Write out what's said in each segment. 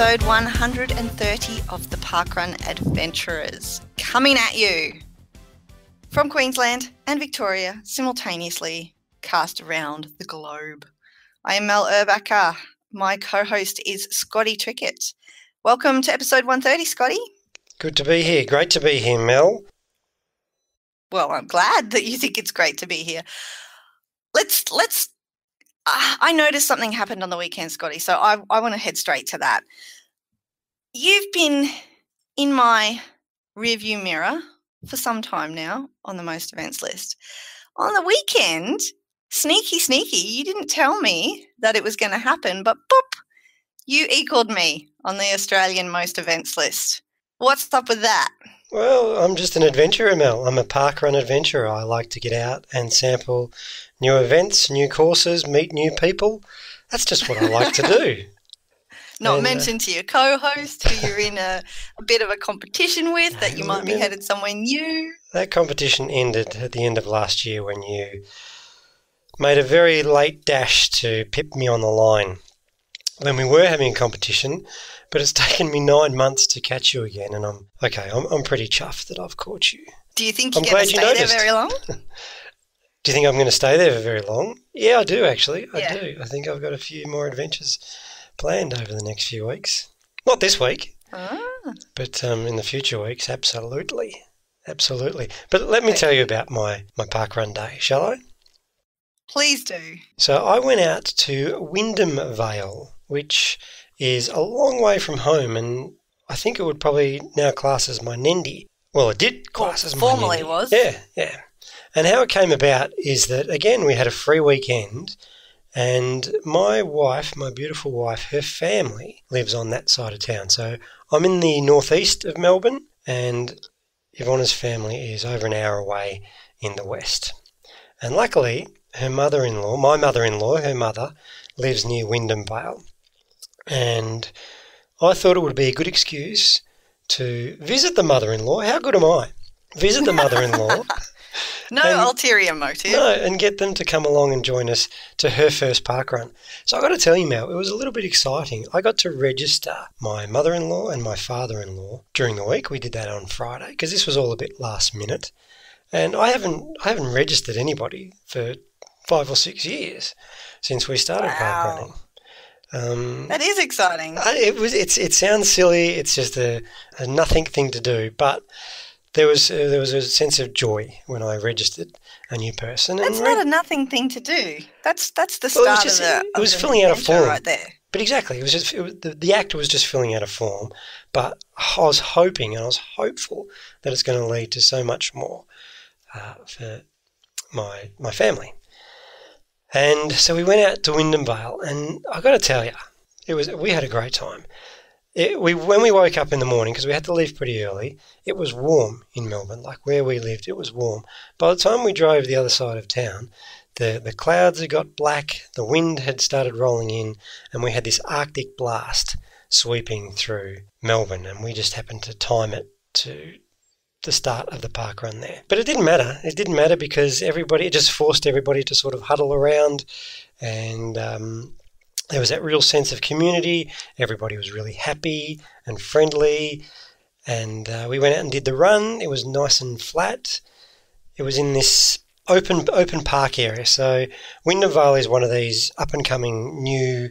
episode 130 of the Parkrun Adventurers. Coming at you from Queensland and Victoria simultaneously, cast around the globe. I am Mel Urbacher. My co host is Scotty Trickett. Welcome to episode 130, Scotty. Good to be here. Great to be here, Mel. Well, I'm glad that you think it's great to be here. Let's let's. Uh, I noticed something happened on the weekend, Scotty. So I I want to head straight to that. You've been in my rearview mirror for some time now on the most events list. On the weekend, sneaky, sneaky, you didn't tell me that it was going to happen, but boop, you equaled me on the Australian most events list. What's up with that? Well, I'm just an adventurer, Mel. I'm a parkrun adventurer. I like to get out and sample new events, new courses, meet new people. That's just what I like to do. Not and, uh, mention to your co-host who you're in a, a bit of a competition with that you might be headed somewhere new. That competition ended at the end of last year when you made a very late dash to pip me on the line when we were having a competition, but it's taken me nine months to catch you again, and I'm okay. I'm, I'm pretty chuffed that I've caught you. Do you think you're going to stay you there very long? do you think I'm going to stay there for very long? Yeah, I do actually. I yeah. do. I think I've got a few more adventures planned over the next few weeks. Not this week, ah. but um, in the future weeks, absolutely, absolutely. But let me tell you about my my park run day, shall I? Please do. So I went out to Wyndham Vale, which is a long way from home, and I think it would probably now class as my NENDY. Well, it did class well, as my formerly was. Yeah, yeah. And how it came about is that again we had a free weekend, and my wife, my beautiful wife, her family lives on that side of town. So I'm in the northeast of Melbourne, and Yvonne's family is over an hour away in the west. And luckily, her mother in law, my mother in law, her mother, lives near Wyndham Vale. And I thought it would be a good excuse to visit the mother in law. How good am I? Visit the mother in law. no and, ulterior motive. No, and get them to come along and join us to her first park run. So I got to tell you, Mel, it was a little bit exciting. I got to register my mother in law and my father in law during the week. We did that on Friday because this was all a bit last minute. And I haven't I haven't registered anybody for five or six years since we started wow. park running. Um, that is exciting. It was. It's. It sounds silly. It's just a, a nothing thing to do, but there was uh, there was a sense of joy when I registered a new person. That's not a nothing thing to do. That's that's the start well, it was just, of the. It was filling out a form right there. But exactly, it was just it was, the, the act was just filling out a form. But I was hoping and I was hopeful that it's going to lead to so much more uh, for my my family. And so we went out to Wyndham Vale, and I got to tell you, it was we had a great time. It, we when we woke up in the morning because we had to leave pretty early. It was warm in Melbourne, like where we lived. It was warm. By the time we drove the other side of town, the the clouds had got black, the wind had started rolling in, and we had this Arctic blast sweeping through Melbourne, and we just happened to time it to the start of the park run there. But it didn't matter. It didn't matter because everybody, it just forced everybody to sort of huddle around and um, there was that real sense of community. Everybody was really happy and friendly. And uh, we went out and did the run. It was nice and flat. It was in this open open park area. So Wyndham Vale is one of these up and coming new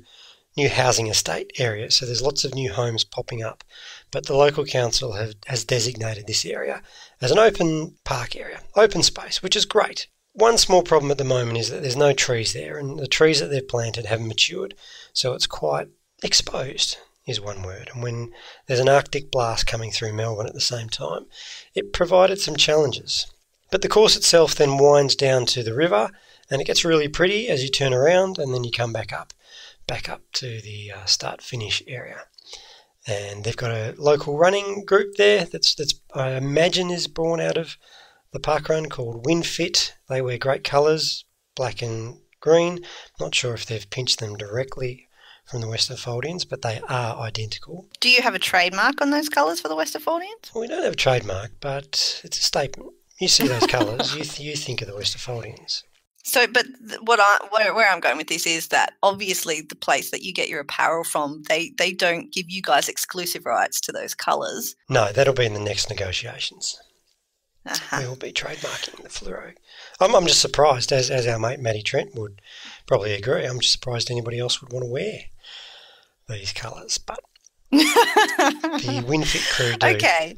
new housing estate areas. So there's lots of new homes popping up but the local council have, has designated this area as an open park area, open space, which is great. One small problem at the moment is that there's no trees there, and the trees that they've planted haven't matured, so it's quite exposed, is one word. And when there's an Arctic blast coming through Melbourne at the same time, it provided some challenges. But the course itself then winds down to the river, and it gets really pretty as you turn around, and then you come back up, back up to the uh, start finish area and they've got a local running group there that's that's I imagine is born out of the park run called WinFit. They wear great colours, black and green. Not sure if they've pinched them directly from the Westerfoldians, but they are identical. Do you have a trademark on those colours for the Westerfoldians? Well, we don't have a trademark, but it's a statement. You see those colours, you, th- you think of the Westerfoldians. So, but what I where, where I'm going with this is that obviously the place that you get your apparel from, they they don't give you guys exclusive rights to those colours. No, that'll be in the next negotiations. Uh-huh. We will be trademarking the fluoro. I'm, I'm just surprised, as, as our mate Matty Trent would probably agree, I'm just surprised anybody else would want to wear these colours. But the WinFit crew do. okay.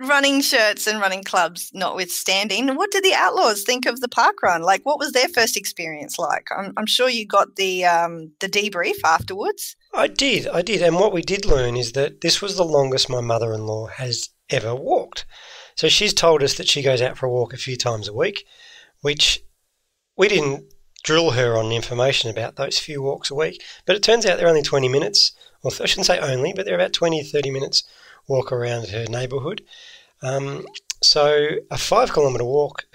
Running shirts and running clubs notwithstanding, what did the Outlaws think of the park run? Like, what was their first experience like? I'm, I'm sure you got the um, the debrief afterwards. I did, I did. And what we did learn is that this was the longest my mother in law has ever walked. So she's told us that she goes out for a walk a few times a week, which we didn't drill her on information about those few walks a week. But it turns out they're only 20 minutes, or I shouldn't say only, but they're about 20 30 minutes walk around her neighbourhood. Um, so a five kilometre walk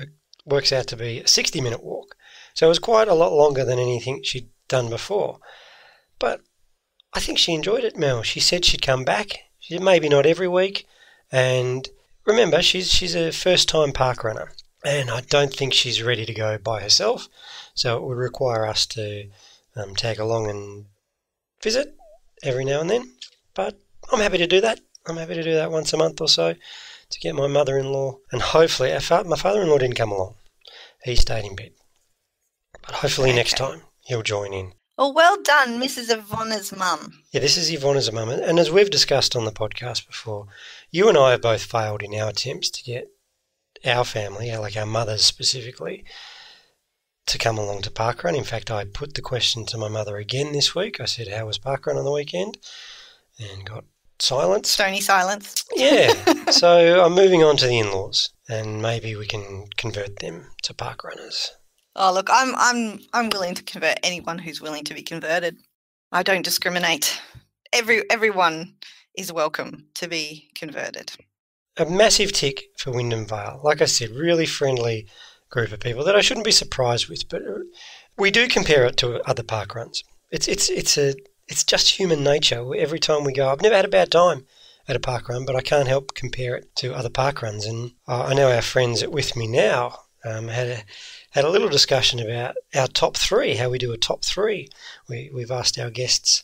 works out to be a 60 minute walk. So it was quite a lot longer than anything she'd done before. But I think she enjoyed it, Mel. She said she'd come back. Maybe not every week. And remember, she's she's a first time park runner, and I don't think she's ready to go by herself. So it would require us to um, tag along and visit every now and then. But I'm happy to do that. I'm happy to do that once a month or so to get my mother-in-law, and hopefully, fa- my father-in-law didn't come along. He stayed in bed. But hopefully next time he'll join in. Well, well done, Mrs. Ivana's mum. Yeah, this is Yvonne as a mum. And as we've discussed on the podcast before, you and I have both failed in our attempts to get our family, like our mothers specifically, to come along to parkrun. In fact, I put the question to my mother again this week. I said, How was parkrun on the weekend? And got silence. Stony silence. Yeah. so I'm moving on to the in laws, and maybe we can convert them to parkrunners. Oh, look, I'm I'm I'm willing to convert anyone who's willing to be converted. I don't discriminate. Every everyone is welcome to be converted. a massive tick for Wyndham Vale. Like I said, really friendly group of people that I shouldn't be surprised with, but uh, we do compare it to other park runs. It's it's it's a it's just human nature. Every time we go, I've never had a bad time at a park run, but I can't help compare it to other park runs. And I know our friends With Me Now um, had a had a little discussion about our top three, how we do a top three. We we've asked our guests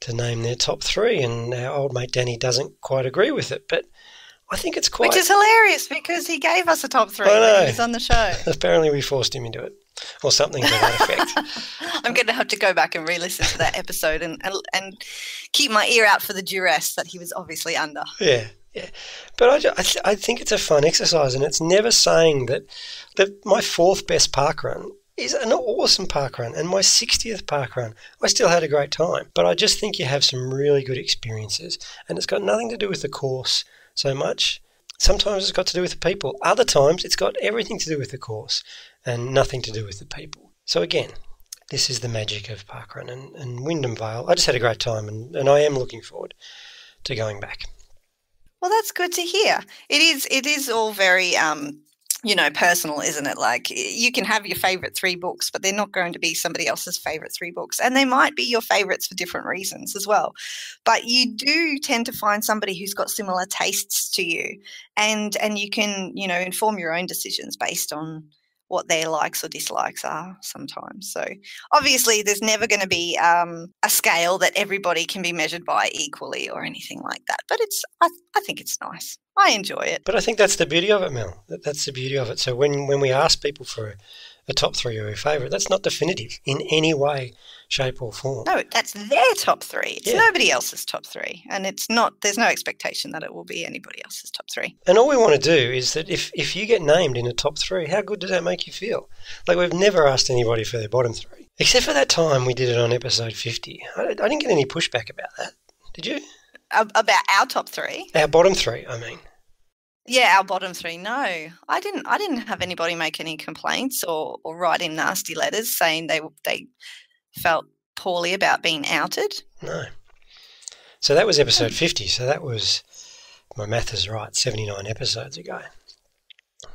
to name their top three, and our old mate Danny doesn't quite agree with it, but I think it's quite. Which is hilarious because he gave us a top three I when know. he was on the show. Apparently, we forced him into it, or something to that effect. I'm going to have to go back and re-listen to that episode and, and and keep my ear out for the duress that he was obviously under. yeah, yeah. But I, I, th- I think it's a fun exercise, and it's never saying that that my fourth best park run is an awesome park run, and my 60th park run, I still had a great time. But I just think you have some really good experiences, and it's got nothing to do with the course so much. Sometimes it's got to do with the people. Other times it's got everything to do with the course and nothing to do with the people. So again, this is the magic of parkrun and, and Wyndham Vale. I just had a great time and, and I am looking forward to going back. Well, that's good to hear. It is. It is all very, um, you know, personal, isn't it? Like you can have your favorite three books, but they're not going to be somebody else's favorite three books, and they might be your favorites for different reasons as well. But you do tend to find somebody who's got similar tastes to you, and and you can, you know, inform your own decisions based on what their likes or dislikes are sometimes. So obviously, there's never going to be um, a scale that everybody can be measured by equally or anything like that. But it's, I, I think it's nice. I enjoy it. But I think that's the beauty of it, Mel. That's the beauty of it. So when, when we ask people for a, a top three or a favourite, that's not definitive in any way, shape, or form. No, that's their top three. It's Yeah. nobody else's top three, and it's not. There's no expectation that it will be anybody else's top three. And all we want to do is that if, if you get named in a top three, how good does that make you feel? Like we've never asked anybody for their bottom three, except for that time we did it on episode 50. I, I didn't get any pushback about that. Did you? About our top three, Our bottom three, I mean. Yeah, our bottom three. No, I didn't. I didn't have anybody make any complaints or, or write in nasty letters saying they they felt poorly about being outed. No. So that was episode 50. So that was, my math is right, 79 episodes ago.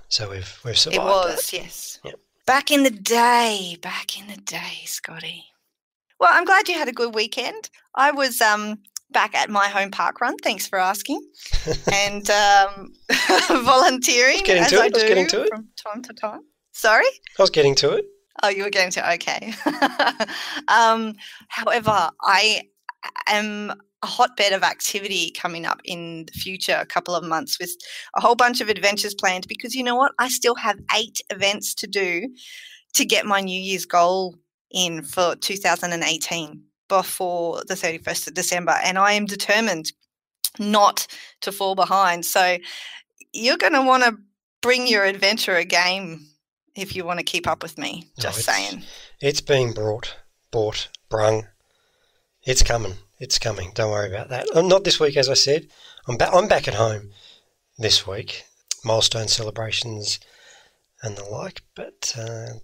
So we've, we've survived It was, yes. Yep. Back in the day, back in the day, Scotty. Well, I'm glad you had a good weekend. I was um, back at my home park run. Thanks for asking. and um, volunteering Let's get into as I it, do get into it. from time to time. Sorry? I was getting to it. Oh, you were getting to okay. um, however, I am a hotbed of activity coming up in the future, a couple of months with a whole bunch of adventures planned because you know what? I still have eight events to do to get my New Year's goal in for 2018 before the 31st of December. And I am determined not to fall behind. So you're going to want to bring your adventurer game if you want to keep up with me. Just no, it's, saying. It's being brought, bought, brung. It's coming. It's coming. Don't worry about that. I'm uh, not this week, as I said. I'm back. I'm back at home this week. Milestone celebrations and the like. But uh,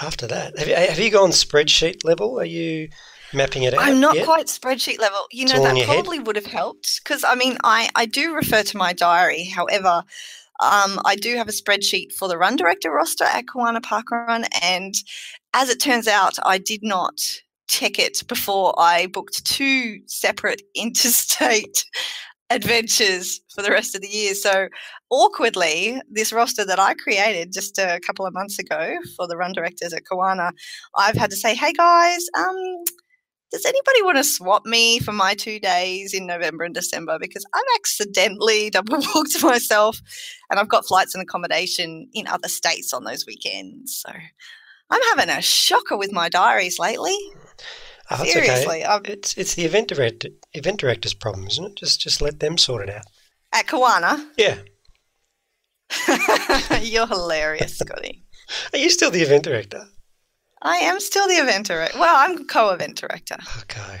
after that, have you, have you gone spreadsheet level? Are you mapping it out? I'm not yet? quite spreadsheet level. You know, that probably head? would have helped because I mean, I, I do refer to my diary. However, um, I do have a spreadsheet for the run director roster at Kawana Park Run. And as it turns out, I did not check it before I booked two separate interstate adventures for the rest of the year. So awkwardly, this roster that I created just a couple of months ago for the run directors at Kawana, I've had to say, hey guys, um, does anybody want to swap me for my two days in November and December? Because I'm accidentally double booked myself and I've got flights and accommodation in other states on those weekends. So I'm having a shocker with my diaries lately. Oh, Seriously, okay. it's it's the event director event director's problem, isn't it? Just just let them sort it out. At Kawana. Yeah. You're hilarious, Scotty. Are you still the event director? I am still the event director. Well, I'm co-event director. Okay.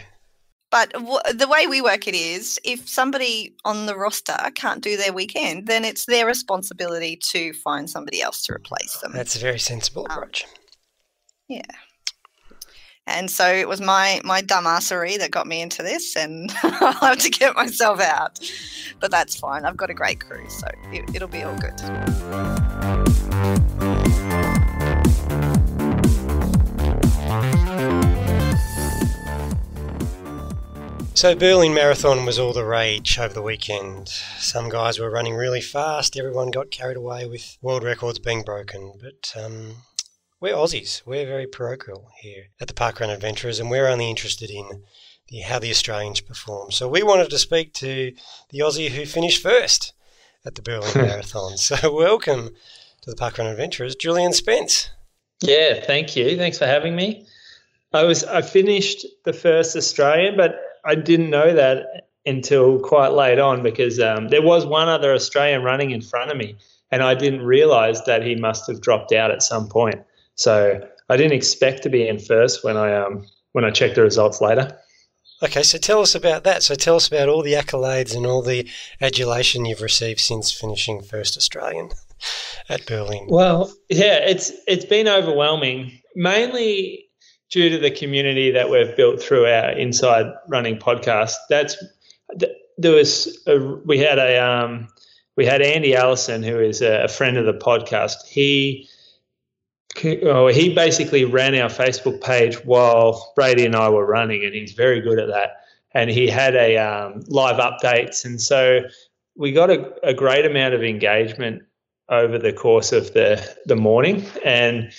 But w- the way we work it is, if somebody on the roster can't do their weekend, then it's their responsibility to find somebody else to replace them. That's a very sensible um, approach. Um, yeah. And so it was my my dumbassery that got me into this, and I'll have to get myself out. But that's fine. I've got a great crew, so it, it'll be all good. So Berlin Marathon was all the rage over the weekend. Some guys were running really fast. Everyone got carried away with world records being broken. But um, we're Aussies. We're very parochial here at the Parkrun Adventurers, and we're only interested in the, how the Australians perform. So we wanted to speak to the Aussie who finished first at the Berlin Marathon. So welcome to the Parkrun Adventurers, Julian Spence. Yeah, thank you. Thanks for having me. I was I finished the first Australian, but I didn't know that until quite late on because um, there was one other Australian running in front of me, and I didn't realise that he must have dropped out at some point. So I didn't expect to be in first when I um when I checked the results later. Okay, so tell us about that. So tell us about all the accolades and all the adulation you've received since finishing first Australian at Berlin. Well, yeah, it's it's been overwhelming, mainly due to the community that we've built through our Inside Running podcast. That's there was a, we had a um, we had Andy Allison, who is a friend of the podcast. He oh, he basically ran our Facebook page while Brady and I were running, and he's very good at that. And he had a um, live updates, and so we got a, a, great amount of engagement over the course of the the morning. And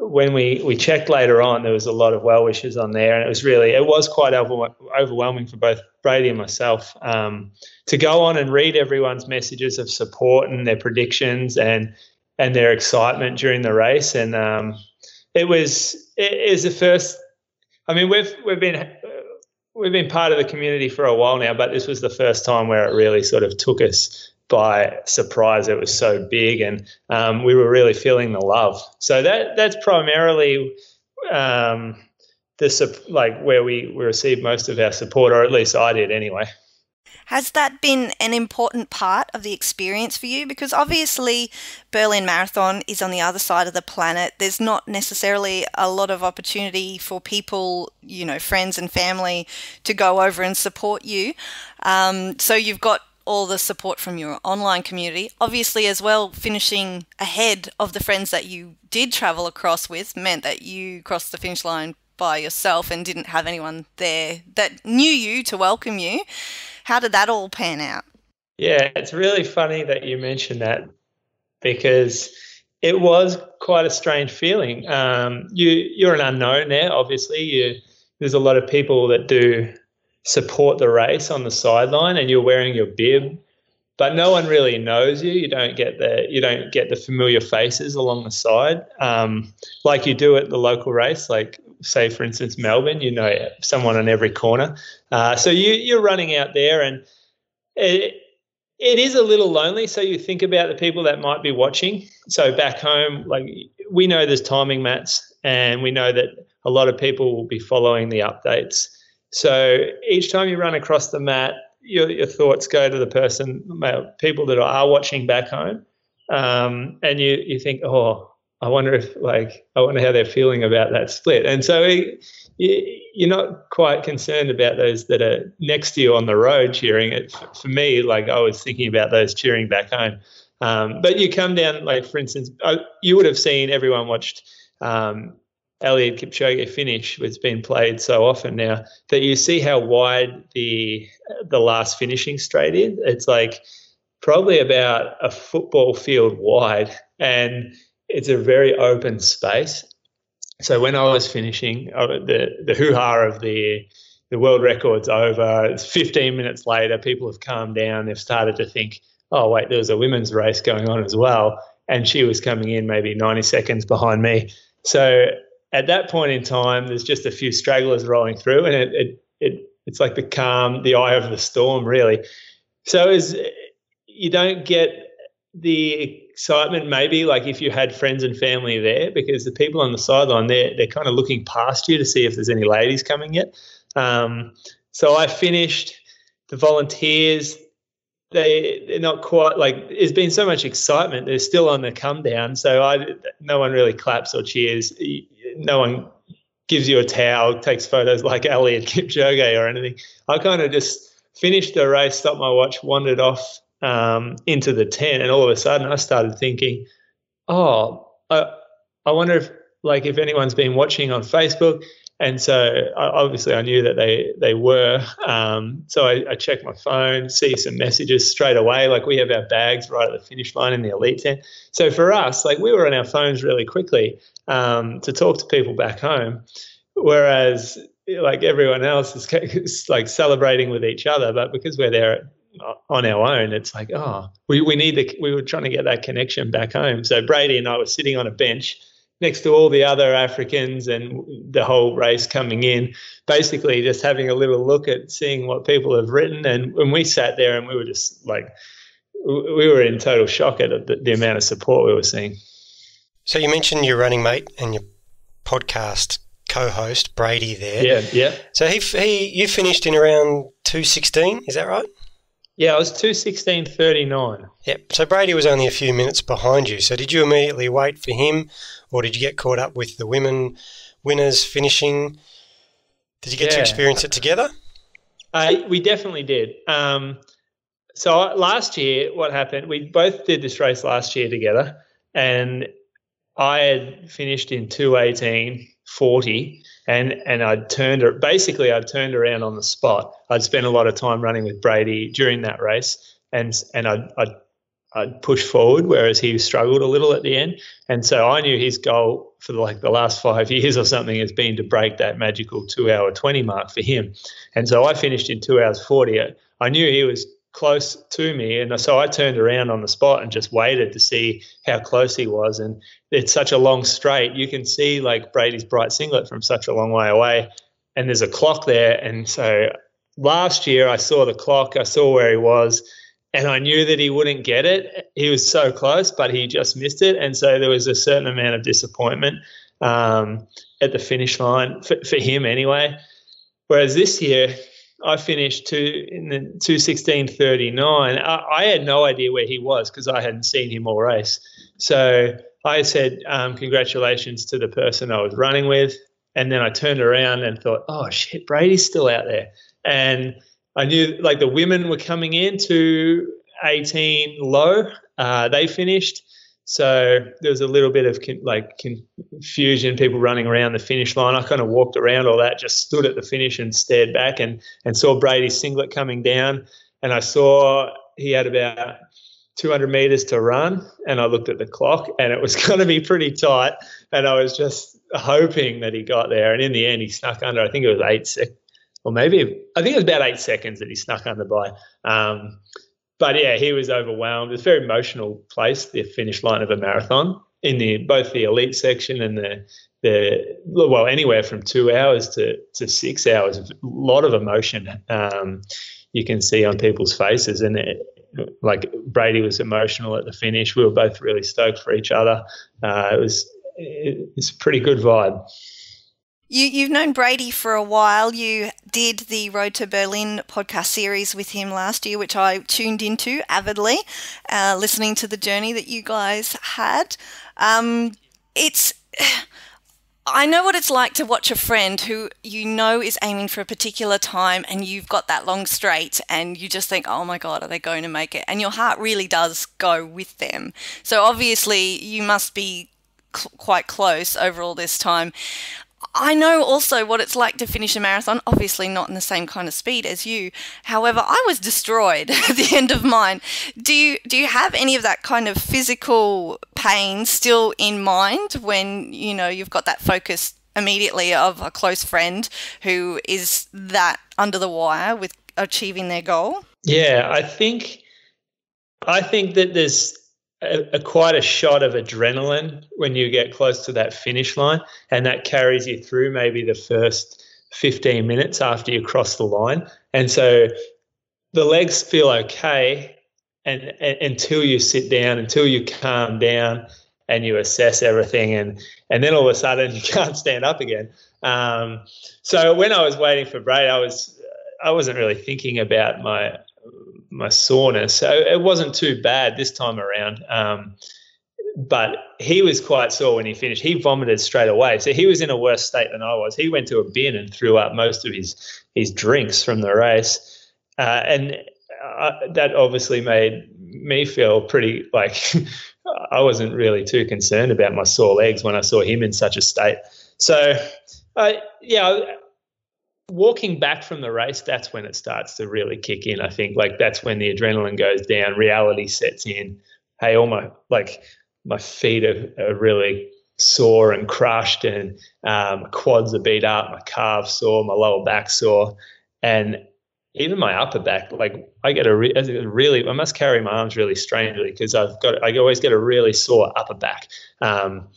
when we we checked later on, there was a lot of well wishes on there, and it was really it was quite over, overwhelming for both Brady and myself um, to go on and read everyone's messages of support and their predictions and and their excitement during the race. And um, it was it is the first. I mean, we've we've been we've been part of the community for a while now, but this was the first time where it really sort of took us by surprise. It was so big, and um, we were really feeling the love. So that that's primarily. Um, the like where we, we received most of our support, or at least I did anyway. Has that been an important part of the experience for you? Because obviously, Berlin Marathon is on the other side of the planet. There's not necessarily a lot of opportunity for people, you know, friends and family to go over and support you. Um, so you've got all the support from your online community. Obviously, as well, finishing ahead of the friends that you did travel across with meant that you crossed the finish line by yourself and didn't have anyone there that knew you to welcome you. How did that all pan out? Yeah, it's really funny that you mentioned that because it was quite a strange feeling. Um, you you're an unknown there, Obviously, you there's a lot of people that do support the race on the sideline, and you're wearing your bib, but no one really knows you. You don't get the you don't get the familiar faces along the side um, like you do at the local race. Like say, for instance, Melbourne, you know someone on every corner. Uh, so you you're running out there and. It, it is a little lonely. So you think about the people that might be watching. So back home, like we know there's timing mats, and we know that a lot of people will be following the updates. So each time you run across the mat, your, your thoughts go to the person, people that are watching back home, um, and you you think, oh, I wonder if like I wonder how they're feeling about that split. And so you're not quite concerned about those that are next to you on the road cheering. It for me, like I was thinking about those cheering back home. Um, but you come down, like for instance, uh, you would have seen everyone watched um, Eliud Kipchoge finish. It's been played so often now that you see how wide the the last finishing straight is. It's like probably about a football field wide, and it's a very open space. So when I was finishing, uh, the the hoo ha of the the world record's over. It's 15 minutes later. People have calmed down. They've started to think, oh wait, there was a women's race going on as well, and she was coming in maybe 90 seconds behind me. So at that point in time, there's just a few stragglers rolling through, and it it, it it's like the calm, the eye of the storm, really. So is you don't get the excitement maybe like if you had friends and family there because the people on the sideline they're they're kind of looking past you to see if there's any ladies coming yet. Um, so I finished the volunteers. They they're not quite like there's been so much excitement. They're still on the come down. So I no one really claps or cheers. No one gives you a towel, takes photos like Eliud Kipchoge or anything. I kind of just finished the race, stopped my watch, wandered off um, into the tent, and all of a sudden I started thinking, oh, I, I wonder if like if anyone's been watching on Facebook. And so obviously I knew that they they were. Um, so I, I, checked my phone, see some messages straight away. Like we have our bags right at the finish line in the elite tent. So for us, like we were on our phones really quickly um, to talk to people back home, whereas like everyone else is like celebrating with each other. But because we're there on our own, it's like, oh, we, we need the, we were trying to get that connection back home. So Brady and I were sitting on a bench next to all the other Africans and the whole race coming in, basically just having a little look at seeing what people have written. And when we sat there and we were just like, we were in total shock at the, the amount of support we were seeing. So you mentioned your running mate and your podcast co-host Brady there. Yeah, yeah. So he, he you finished in around two sixteen. Is that right? Yeah, I was two sixteen thirty nine. Yep. So Brady was only a few minutes behind you. So did you immediately wait for him, or did you get caught up with the women winners finishing? Did you get yeah. to experience it together? Uh, we definitely did. Um, so last year, what happened? We both did this race last year together, and I had finished in two eighteen forty and and I'd turned basically I'd turned around on the spot. I'd spent a lot of time running with Brady during that race, and and I'd, I'd I'd push forward, whereas he struggled a little at the end. And so I knew his goal for like the last five years or something has been to break that magical two hour 20 mark for him. And so I finished in two hours 40. I knew he was close to me. And so I turned around on the spot and just waited to see how close he was. And it's such a long straight. You can see like Brady's bright singlet from such a long way away. And there's a clock there. And so last year I saw the clock, I saw where he was. And I knew that he wouldn't get it. He was so close, but he just missed it. And so there was a certain amount of disappointment um, at the finish line for, for him anyway. Whereas this year, I finished two in the two sixteen thirty nine. I, I had no idea where he was because I hadn't seen him all race. So I said um, congratulations to the person I was running with, and then I turned around and thought, oh shit, Brady's still out there, and I knew like the women were coming in to eighteen low. Uh, they finished. So there was a little bit of con- like confusion, people running around the finish line. I kind of walked around all that, just stood at the finish and stared back and, and saw Brady's singlet coming down. And I saw he had about 200 meters to run, and I looked at the clock, and it was going to be pretty tight, and I was just hoping that he got there, and in the end, he snuck under. I think it was eight sec, or maybe I think it was about eight seconds that he snuck under by. Um, but yeah, he was overwhelmed. It's a very emotional place, the finish line of a marathon, in the both the elite section and the the well anywhere from two hours to to six hours. A lot of emotion um, you can see on people's faces, and it, like Brady was emotional at the finish. We were both really stoked for each other. Uh, it was it, it's a pretty good vibe. You, you've known Brady for a while. You did the Road to Berlin podcast series with him last year, which I tuned into avidly, uh, listening to the journey that you guys had. Um, it's. I know what it's like to watch a friend who you know is aiming for a particular time and you've got that long straight and you just think, oh my God, are they going to make it? And your heart really does go with them. So obviously, you must be cl- quite close over all this time. I know also what it's like to finish a marathon, obviously not in the same kind of speed as you. However, I was destroyed at the end of mine. Do you do you have any of that kind of physical pain still in mind when, you know, you've got that focus immediately of a close friend who is that under the wire with achieving their goal? Yeah, I think I think that there's a, a, quite a shot of adrenaline when you get close to that finish line, and that carries you through maybe the first 15 minutes after you cross the line. And so the legs feel okay and, and, until you sit down, until you calm down and you assess everything, and and then all of a sudden you can't stand up again. Um, so when I was waiting for Brady, I was I wasn't really thinking about my my soreness. So it wasn't too bad this time around. Um, but he was quite sore when he finished. He vomited straight away. So he was in a worse state than I was. He went to a bin and threw up most of his his drinks from the race, uh, and uh, that obviously made me feel pretty like I wasn't really too concerned about my sore legs when I saw him in such a state. So, uh, yeah, walking back from the race, that's when it starts to really kick in. I think like that's when the adrenaline goes down, reality sets in. Hey, all my like my feet are, are really sore and crushed, and um, quads are beat up, my calves sore, my lower back sore, and even my upper back. Like I get a, re- really, I must carry my arms really strangely because I've got, I always get a really sore upper back, um,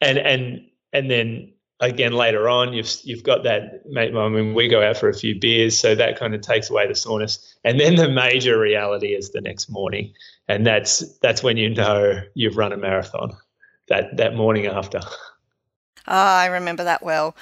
and and and then again later on you've you've got that I mean we go out for a few beers so that kind of takes away the soreness. And then the major reality is the next morning. And that's that's when you know you've run a marathon that that morning after. Ah I remember that well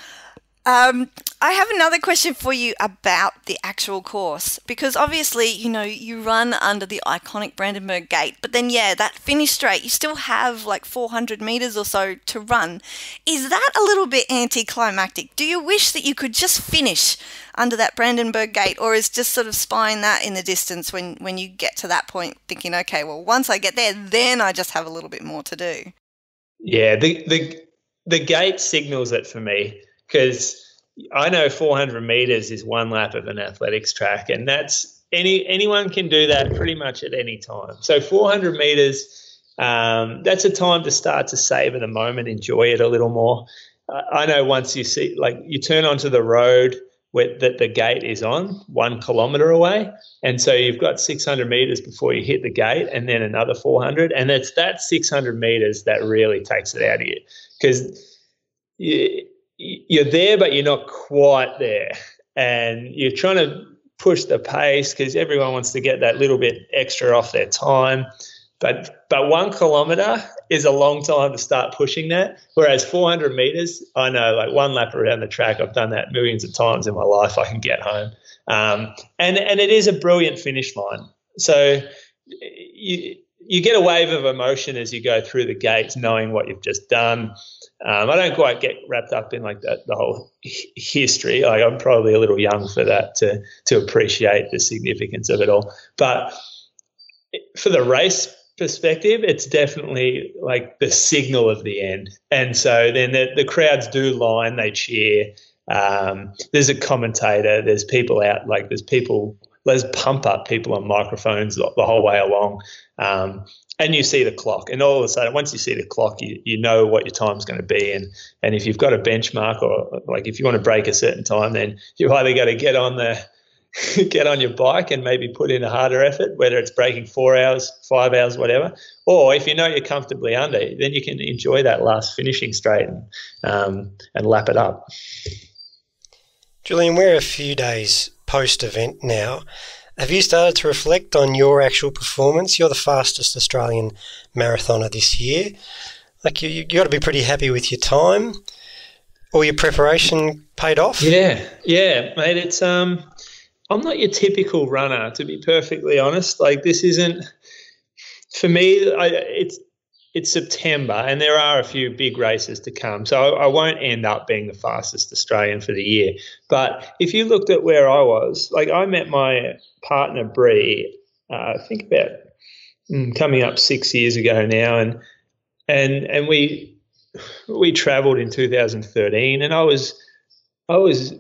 um, I have another question for you about the actual course because obviously, you know, you run under the iconic Brandenburg Gate, but then, yeah, that finish straight, you still have like 400 meters or so to run. Is that a little bit anticlimactic? Do you wish that you could just finish under that Brandenburg Gate, or is just sort of spying that in the distance when, when you get to that point, thinking, okay, well, once I get there, then I just have a little bit more to do? Yeah, the, the, the gate signals it for me because I know 400 meters is one lap of an athletics track, and that's any anyone can do that pretty much at any time. So 400 meters, um, that's a time to start to savor the moment, enjoy it a little more. Uh, I know once you see, like, you turn onto the road where that the gate is on, one kilometer away, and so you've got 600 meters before you hit the gate, and then another 400, and it's that 600 meters that really takes it out of you because you're there, but you're not quite there. And you're trying to push the pace because everyone wants to get that little bit extra off their time. But but one kilometer is a long time to start pushing that. Whereas 400 meters, I know like one lap around the track, I've done that millions of times in my life. I can get home, um, and and it is a brilliant finish line. So you you get a wave of emotion as you go through the gates, knowing what you've just done. Um, I don't quite get wrapped up in like that the whole history. Like I'm probably a little young for that to to appreciate the significance of it all. But for the race perspective, it's definitely like the signal of the end. And so then the, the crowds do line, they cheer. Um, there's a commentator. There's people out like there's people let's pump up people on microphones the, the whole way along. Um, and you see the clock, and all of a sudden, once you see the clock, you, you know what your time's going to be, and and if you've got a benchmark or like if you want to break a certain time, then you either got to get on the get on your bike and maybe put in a harder effort, whether it's breaking four hours, five hours, whatever, or if you know you're comfortably under, then you can enjoy that last finishing straight and um, and lap it up. Julian, we're a few days post event now. Have you started to reflect on your actual performance? You're the fastest Australian marathoner this year. Like you, you got to be pretty happy with your time. All your preparation paid off. Yeah, yeah, mate. It's um, I'm not your typical runner, to be perfectly honest. Like this isn't for me. I, it's it's September, and there are a few big races to come. So I, I, won't end up being the fastest Australian for the year. But if you looked at where I was, like I met my partner Bree, uh, I think about mm, coming up six years ago now, and and and we we travelled in 2013, and I was I was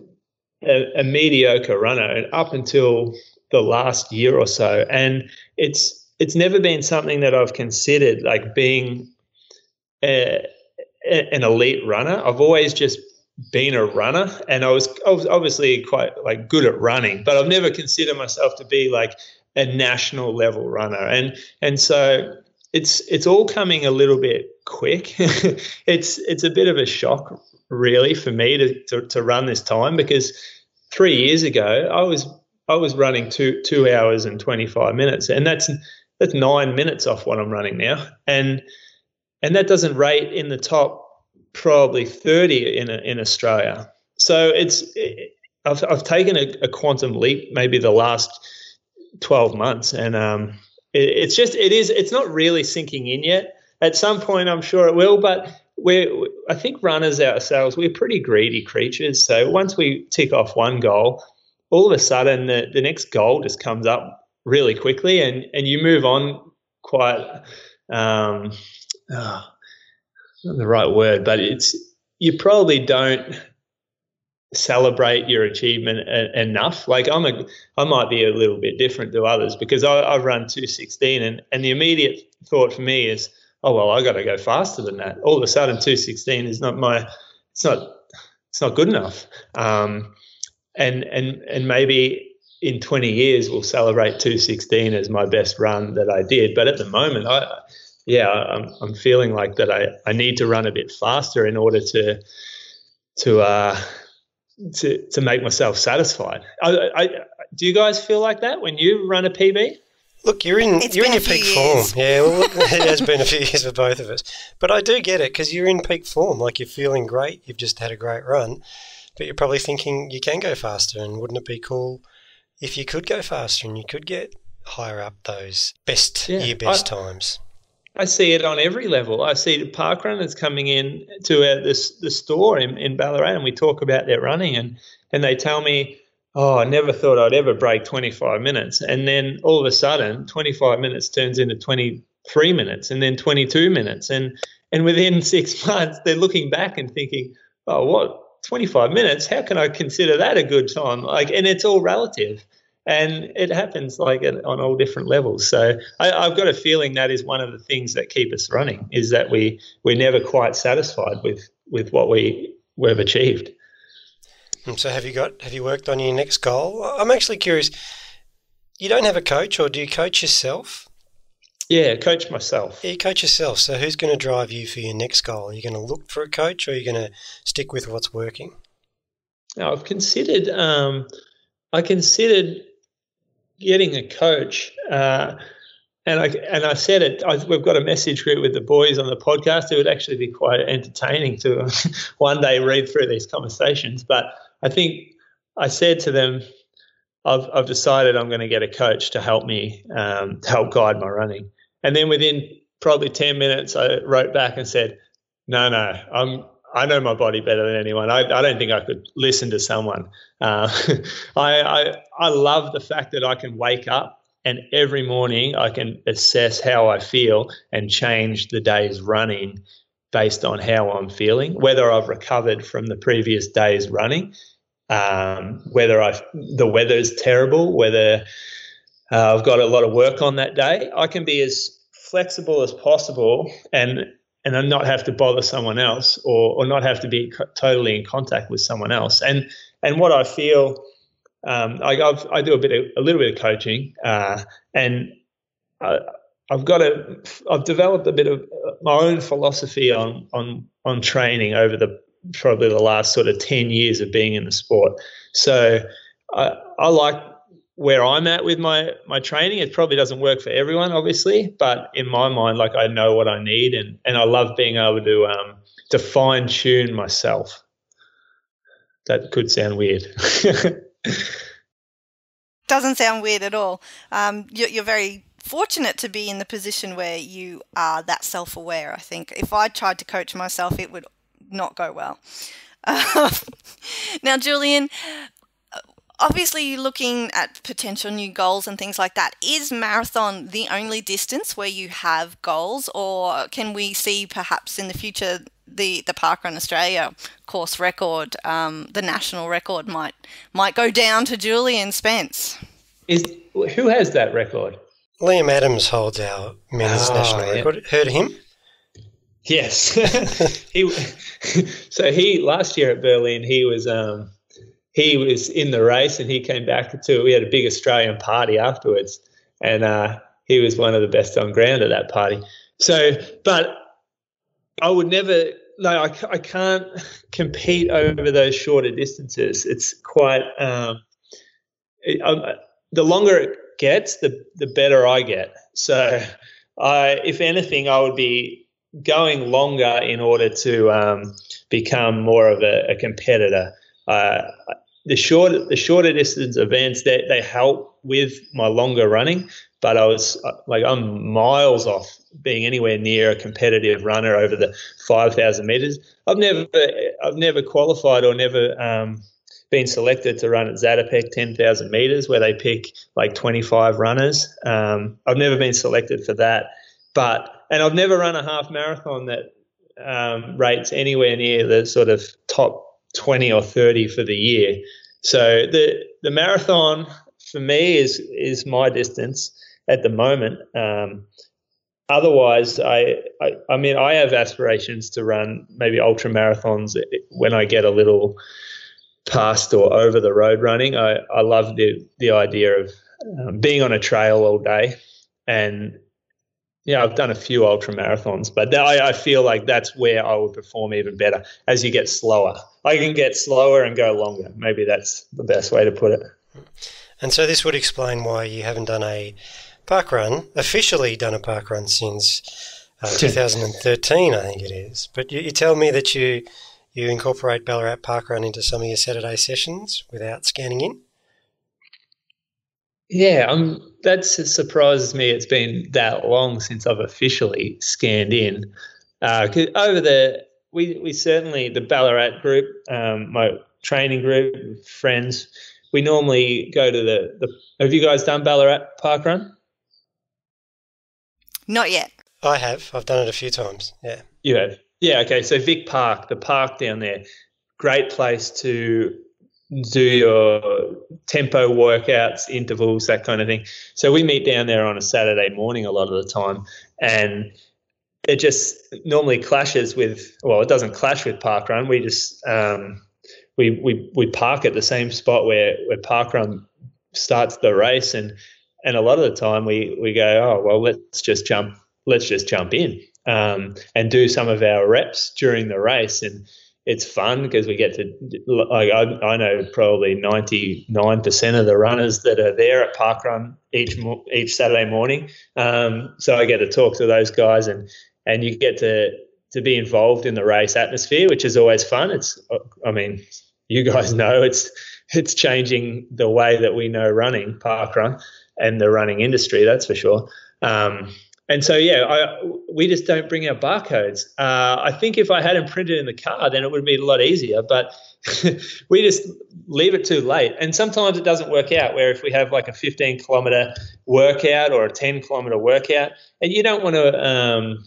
a, a mediocre runner up until the last year or so, and it's it's never been something that I've considered like being a, a, an elite runner. I've always just been a runner, and I was, I was obviously quite like good at running, but I've never considered myself to be like a national level runner, and and so it's it's all coming a little bit quick. it's it's a bit of a shock, really, for me to, to to run this time because three years ago I was I was running two two hours and twenty five minutes, and that's that's nine minutes off what I'm running now, and and that doesn't rate in the top probably 30 in in Australia. So it's it, I've I've taken a, a, quantum leap maybe the last 12 months, and um, it, it's just it is it's not really sinking in yet. At some point, I'm sure it will, but we're I think runners ourselves we're pretty greedy creatures. So once we tick off one goal, all of a sudden the, the next goal just comes up really quickly, and and you move on quite. Um, oh, not the right word, but it's you probably don't celebrate your achievement a- enough. Like I'm a, I might be a little bit different to others because I, have run 216, and and the immediate thought for me is, oh well, I got to go faster than that. All of a sudden, 216 is not my, it's not, it's not good enough. Um, and and and maybe in 20 years we'll celebrate 216 as my best run that I did. But at the moment, I yeah, I'm, I'm feeling like that I, I need to run a bit faster in order to to uh, to to make myself satisfied. I, I, do you guys feel like that when you run a PB? Look, you're in it's you're in your peak form. Yeah, well, look, it has been a few years for both of us, but I do get it because you're in peak form. Like you're feeling great. You've just had a great run, but you're probably thinking you can go faster, and wouldn't it be cool if you could go faster and you could get higher up those best yeah, year best I, times. I see it on every level. I see the park runners coming in to this the store in, in Ballarat, and we talk about their running, and and they tell me, "Oh, I never thought I'd ever break 25 minutes," and then all of a sudden, 25 minutes turns into 23 minutes, and then 22 minutes, and and within six months, they're looking back and thinking, "Oh, what? 25 minutes? How can i consider that a good time? Like and it's all relative and it happens like on all different levels so I, have got a feeling that is one of the things that keep us running is that we we're never quite satisfied with with what we we've achieved so have you got have you worked on your next goal i'm actually curious you don't have a coach or do you coach yourself yeah, coach myself. Yeah, you coach yourself. So who's going to drive you for your next goal? Are you going to look for a coach or are you going to stick with what's working? Now, I've considered, um, I considered getting a coach. Uh, and I and I said it. I, we've got a message group with the boys on the podcast. It would actually be quite entertaining to one day read through these conversations. But I think I said to them, I've I've decided I'm going to get a coach to help me um, to help guide my running. And then within probably 10 minutes, I wrote back and said, no, no, I'm, I know my body better than anyone. I, I don't think I could listen to someone. Uh, I, I, I love the fact that I can wake up and every morning I can assess how I feel and change the day's running based on how I'm feeling, whether I've recovered from the previous day's running. um, whether I the weather is terrible, whether uh, I've got a lot of work on that day. I can be as flexible as possible and and not have to bother someone else or, or not have to be co- totally in contact with someone else. And and what I feel, um, I I've, i do a bit of a little bit of coaching, uh, and I, I've got a I've developed a bit of my own philosophy on on on training over the probably the last sort of ten years of being in the sport. So I, I like where I'm at with my my training. It probably doesn't work for everyone, obviously, but in my mind, like I know what I need, and and I love being able to um, to fine tune myself. That could sound weird. Doesn't sound weird at all. Um, you're, you're very fortunate to be in the position where you are that self aware. I think if I tried to coach myself, it would not go well. now, Julian, obviously looking at potential new goals and things like that. Is marathon the only distance where you have goals, or can we see perhaps in the future the the Parkrun Australia course record, um, the national record might might go down to Julian Spence? Is who has that record? Liam Adams holds our men's oh, national yeah. record. Heard of him? Yes, he. so he last year at Berlin, he was um, he was in the race and he came back to. It. We had a big Australian party afterwards, and uh, he was one of the best on ground at that party. So, but I would never. No, I, I can't compete over those shorter distances. It's quite. Um, it, um, the longer it gets, the the better I get. So, I, if anything, I would be going longer in order to um, become more of a, a competitor. Uh, the short the shorter distance events that they, they help with my longer running, but I was uh, like I'm miles off being anywhere near a competitive runner over the 5,000 meters. I've never I've never qualified or never um, been selected to run at Zatopek 10,000 meters where they pick like 25 runners. Um, I've never been selected for that, but and I've never run a half marathon that um, rates anywhere near the sort of top 20 or 30 for the year. So the the marathon for me is is my distance at the moment. Um, otherwise, I, I, I mean I have aspirations to run maybe ultra marathons when I get a little past or over the road running. I, I love the the idea of um, being on a trail all day and yeah, I've done a few ultra marathons, but I, I, feel like that's where I would perform even better as you get slower. I can get slower and go longer. Maybe that's the best way to put it. And so this would explain why you haven't done a park run, officially done a park run since uh, 2013, I think it is. But you, you tell me that you you incorporate Ballarat Park Run into some of your Saturday sessions without scanning in. Yeah, um, that surprises me. It's been that long since I've officially scanned in. Uh, over the we we certainly the Ballarat group, um, my training group, friends. We normally go to the, the. Have you guys done Ballarat Park Run? Not yet. I have. I've done it a few times. Yeah. You have. Yeah. Okay. So Vic Park, the park down there, great place to do your tempo workouts, intervals, that kind of thing. So we meet down there on a Saturday morning a lot of the time, and it just normally clashes with. Well, it doesn't clash with park run. We just um, we we we park at the same spot where where park run starts the race, and and a lot of the time we we go, oh well, let's just jump, let's just jump in um, and do some of our reps during the race and it's fun because we get to like I, I know probably 99% of the runners that are there at parkrun each each Saturday morning. Um, so I get to talk to those guys and and you get to to be involved in the race atmosphere which is always fun. It's I mean you guys know it's it's changing the way that we know running parkrun and the running industry that's for sure. Um, and so yeah, I, we just don't bring our barcodes. Uh, I think if I had them printed in the car, then it would be a lot easier. But we just leave it too late, and sometimes it doesn't work out. Where if we have like a 15 kilometer workout or a 10 kilometer workout, and you don't want to, um,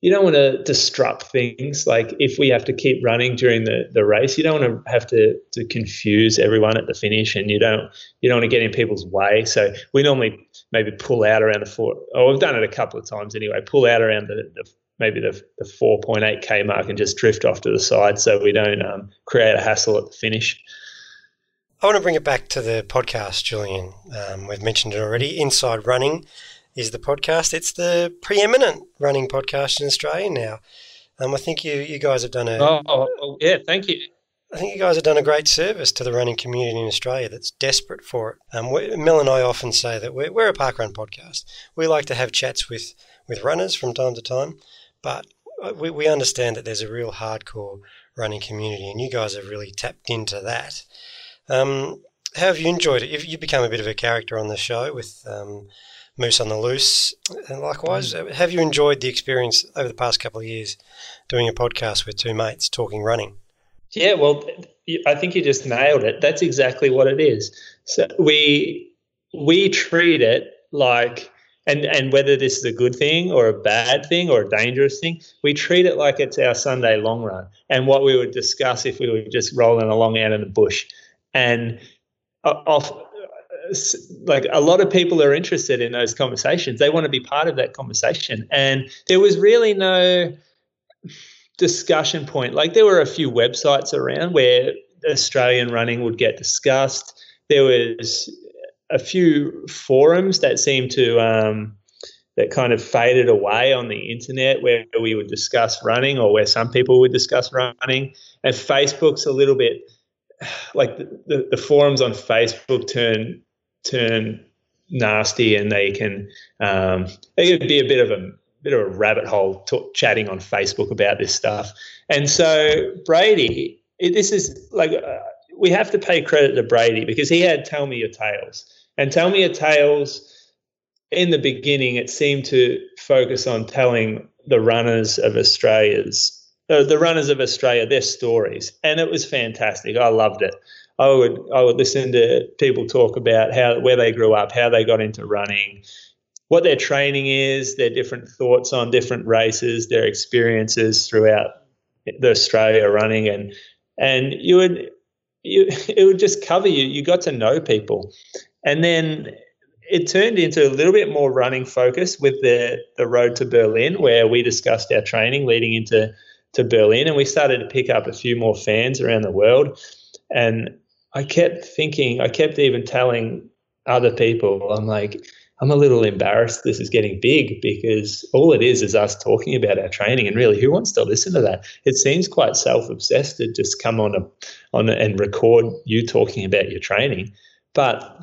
you don't want to disrupt things. Like if we have to keep running during the, the race, you don't want to have to, to confuse everyone at the finish, and you don't you don't want to get in people's way. So we normally maybe pull out around the four. Oh, we've done it a couple of times anyway. Pull out around the, the maybe the, the 4.8k mark and just drift off to the side so we don't um, create a hassle at the finish. I want to bring it back to the podcast, Julian. Um, we've mentioned it already. Inside Running is the podcast. It's the preeminent running podcast in Australia now. Um, I think you, you guys have done a. Oh, oh, oh, yeah, thank you. I think you guys have done a great service to the running community in Australia that's desperate for it. Um, we, Mel and I often say that we're, we're a parkrun podcast. We like to have chats with, with runners from time to time, but we, we understand that there's a real hardcore running community, and you guys have really tapped into that. Um, how have you enjoyed it? You've, you've become a bit of a character on the show with um, Moose on the Loose. And likewise, mm. have you enjoyed the experience over the past couple of years doing a podcast with two mates talking running? Yeah, well, I think you just nailed it. That's exactly what it is. So we we treat it like and and whether this is a good thing or a bad thing or a dangerous thing, we treat it like it's our Sunday long run and what we would discuss if we were just rolling along out in the bush. And uh, off, like a lot of people are interested in those conversations. They want to be part of that conversation. And there was really no discussion point. Like there were a few websites around where Australian running would get discussed. There was a few forums that seemed to um, that kind of faded away on the internet where we would discuss running or where some people would discuss running. And Facebook's a little bit like the, the, the forums on Facebook turn turn nasty and they can um, they can be a bit of a bit of a rabbit hole t- chatting on Facebook about this stuff. And so Brady, it, this is like uh, we have to pay credit to Brady because he had Tell Me Your Tales. And Tell Me Your Tales in the beginning it seemed to focus on telling the runners of Australia's uh, the runners of Australia their stories and it was fantastic. I loved it. I would I would listen to people talk about how where they grew up, how they got into running, what their training is, their different thoughts on different races, their experiences throughout the Australia running, and and you would you it would just cover you. You got to know people, and then it turned into a little bit more running focus with the the road to Berlin, where we discussed our training leading into to Berlin, and we started to pick up a few more fans around the world, and I kept thinking, I kept even telling other people, I'm like, I'm a little embarrassed this is getting big because all it is is us talking about our training and really who wants to listen to that? It seems quite self-obsessed to just come on a, on a, and record you talking about your training but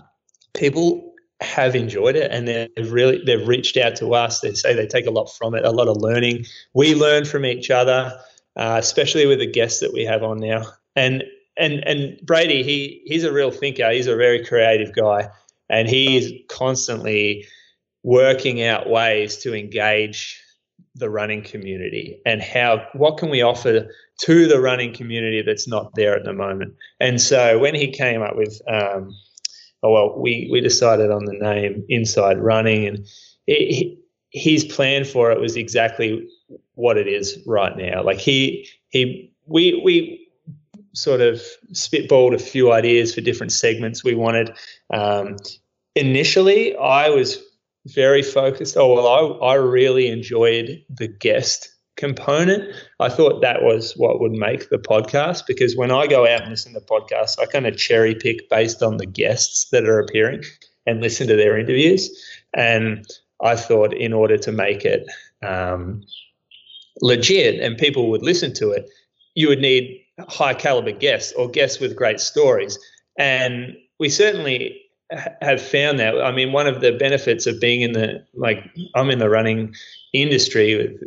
people have enjoyed it and they've really they've reached out to us. They say they take a lot from it a lot of learning. We learn from each other uh, especially with the guests that we have on now. And and and Brady, he he's a real thinker. He's a very creative guy, and he is constantly working out ways to engage the running community and how what can we offer to the running community that's not there at the moment. And so when he came up with, um, oh well, we we decided on the name Inside Running, and it, his plan for it was exactly what it is right now. Like he he we we sort of spitballed a few ideas for different segments we wanted. Um, initially, I was very focused. Oh, well, I, I really enjoyed the guest component. I thought that was what would make the podcast because when I go out and listen to podcasts, I kind of cherry pick based on the guests that are appearing and listen to their interviews. And I thought in order to make it um, legit and people would listen to it, you would need high caliber guests or guests with great stories. And we certainly have found that. I mean, one of the benefits of being in the like I'm in the running industry,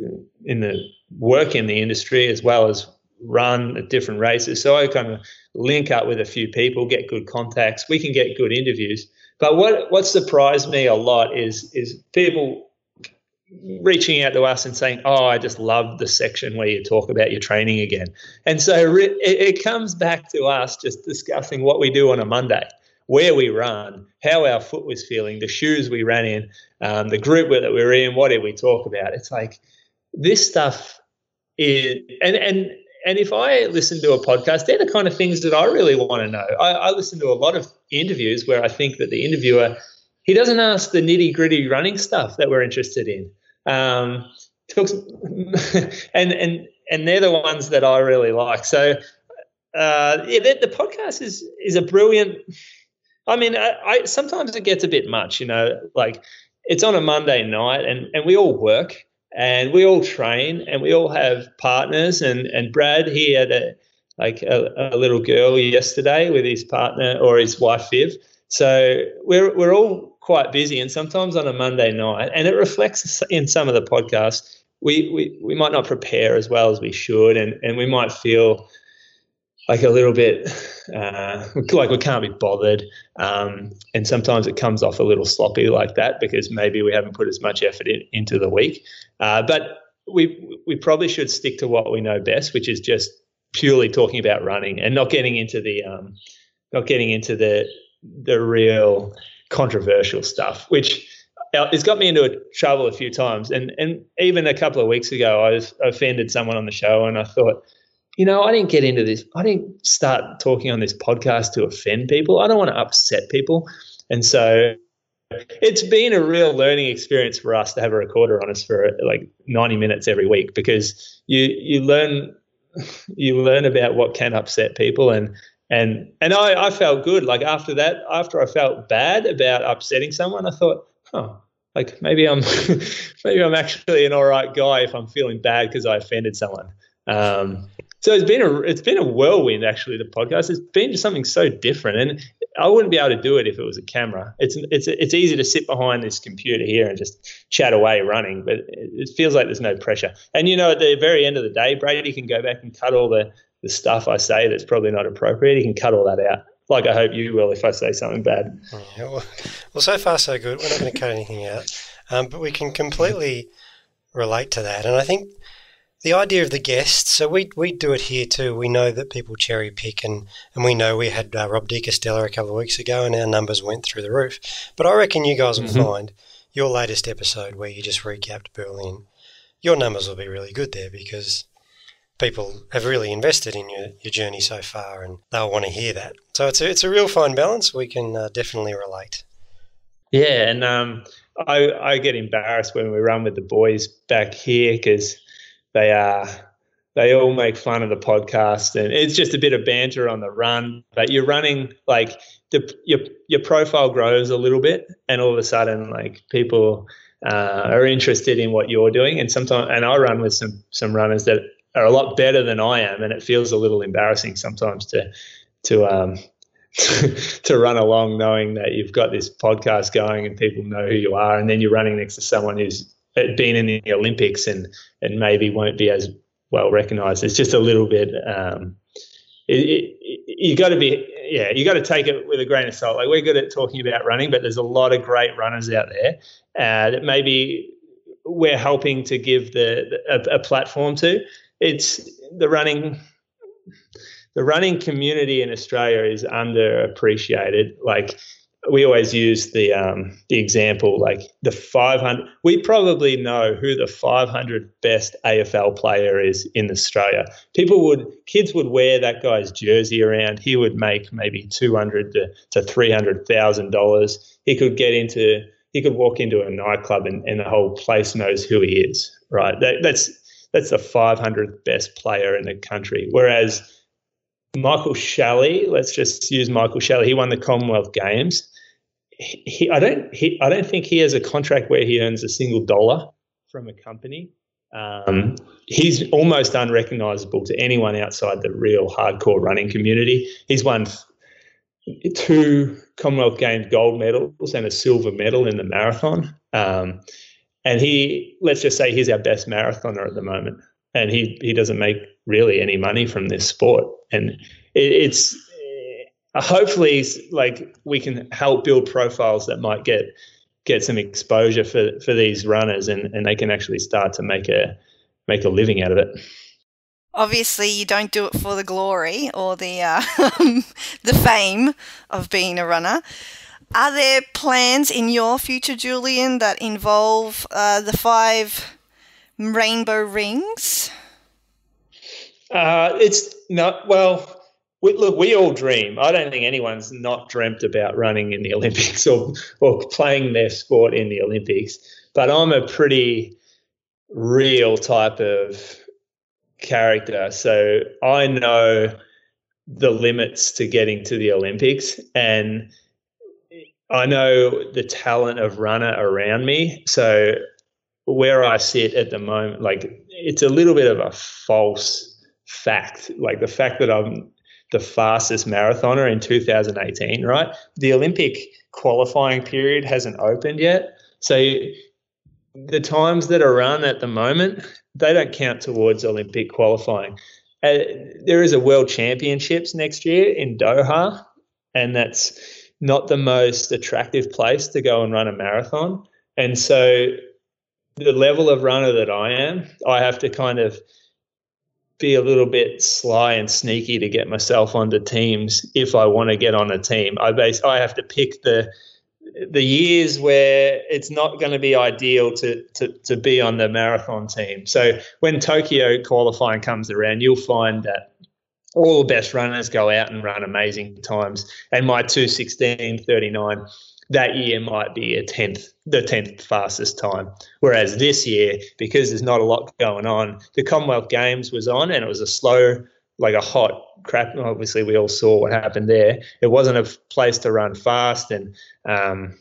in the work in the industry as well as run at different races. So I kind of link up with a few people, get good contacts. We can get good interviews. But what what surprised me a lot is is people reaching out to us and saying, "Oh, I just love the section where you talk about your training again." And so it, it comes back to us just discussing what we do on a Monday, where we run, how our foot was feeling, the shoes we ran in, um, the group that we were in. What did we talk about? It's like this stuff is, and and and if I listen to a podcast, they're the kind of things that I really want to know. I, I listen to a lot of interviews where I think that the interviewer he doesn't ask the nitty gritty running stuff that we're interested in. Um, talks, and and and they're the ones that I really like. So uh, yeah, the, the, podcast is is a brilliant. I mean, I, I, sometimes it gets a bit much, you know. Like it's on a Monday night, and and we all work, and we all train, and we all have partners. And and Brad, he had a like a, a little girl yesterday with his partner or his wife Viv. So we're we're all quite busy, and sometimes on a Monday night, and it reflects in some of the podcasts. We, we, we might not prepare as well as we should, and, and we might feel like a little bit uh, like we can't be bothered. Um, and sometimes it comes off a little sloppy like that because maybe we haven't put as much effort in, into the week. Uh, but we we probably should stick to what we know best, which is just purely talking about running and not getting into the um, not getting into the the real controversial stuff, which has got me into trouble a few times. And and even a couple of weeks ago, I was offended someone on the show, and I thought you know, I didn't get into this. I didn't start talking on this podcast to offend people. I don't want to upset people. And so it's been a real learning experience for us to have a recorder on us for like 90 minutes every week because you you learn you learn about what can upset people and and and I, I felt good like after that after I felt bad about upsetting someone I thought oh like maybe I'm maybe I'm actually an all right guy if I'm feeling bad because I offended someone um, so it's been a it's been a whirlwind actually. The podcast it's been just something so different, and I wouldn't be able to do it if it was a camera. It's it's it's easy to sit behind this computer here and just chat away running, but it feels like there's no pressure. And you know, at the very end of the day, Brady can go back and cut all the the stuff I say that's probably not appropriate. He can cut all that out. Like I hope you will if I say something bad. Yeah, well, well, so far so good. We're not going to cut anything out, um, but we can completely relate to that. And I think the idea of the guests, so we we do it here too. We know that people cherry pick, and, and we know we had uh, Rob De Castella a couple of weeks ago, and our numbers went through the roof. But I reckon you guys will mm-hmm. find your latest episode where you just recapped Berlin, your numbers will be really good there because people have really invested in your, your journey so far, and they'll want to hear that. So it's a, it's a real fine balance. We can uh, definitely relate. Yeah, and um, I I get embarrassed when we run with the boys back here because they are they all make fun of the podcast and it's just a bit of banter on the run but you're running like the your your profile grows a little bit and all of a sudden like people uh, are interested in what you're doing. And sometimes and I run with some some runners that are a lot better than I am and it feels a little embarrassing sometimes to to um to run along knowing that you've got this podcast going and people know who you are and then you're running next to someone who's been in the Olympics and and maybe won't be as well recognised. It's just a little bit. Um, it, it, you got to be yeah you got to take it with a grain of salt. Like we're good at talking about running, but there's a lot of great runners out there uh, that maybe we're helping to give the, the a, a platform to. It's the running the running community in Australia is underappreciated. Like we always use the um, the example like the 500. We probably know who the 500 best AFL player is in Australia. People would kids would wear that guy's jersey around. He would make maybe 200 to, to 300 thousand dollars. He could get into he could walk into a nightclub and, and the whole place knows who he is. Right. That, that's that's the 500th best player in the country. Whereas Michael Shelley, let's just use Michael Shelley. He won the Commonwealth Games he, I don't he, I don't think he has a contract where he earns a single dollar from a company. Um, he's almost unrecognizable to anyone outside the real hardcore running community. He's won two Commonwealth Games gold medals and a silver medal in the marathon. Um, and he, let's just say, he's our best marathoner at the moment, and he he doesn't make really any money from this sport. And it, it's hopefully like we can help build profiles that might get get some exposure for for these runners and and they can actually start to make a make a living out of it obviously you don't do it for the glory or the uh, the fame of being a runner are there plans in your future julian that involve uh, the five rainbow rings? Uh, it's not well. We, look, we all dream. I don't think anyone's not dreamt about running in the Olympics or or playing their sport in the Olympics. But I'm a pretty real type of character, so I know the limits to getting to the Olympics, and I know the talent of runner around me. So where I sit at the moment, like it's a little bit of a false fact. Like the fact that I'm the fastest marathoner in 2018, right? The Olympic qualifying period hasn't opened yet. So the times that are run at the moment, they don't count towards Olympic qualifying. Uh, there is a World Championships next year in Doha, and that's not the most attractive place to go and run a marathon. And so the level of runner that I am, I have to kind of be a little bit sly and sneaky to get myself onto teams if I want to get on a team. I base I have to pick the the years where it's not going to be ideal to, to to be on the marathon team. So when Tokyo qualifying comes around, you'll find that all the best runners go out and run amazing times. And my 216.39 that year might be a tenth, the tenth fastest time. Whereas this year, because there's not a lot going on, the Commonwealth Games was on and it was a slow, like a hot crap. Obviously, we all saw what happened there. It wasn't a place to run fast, and um,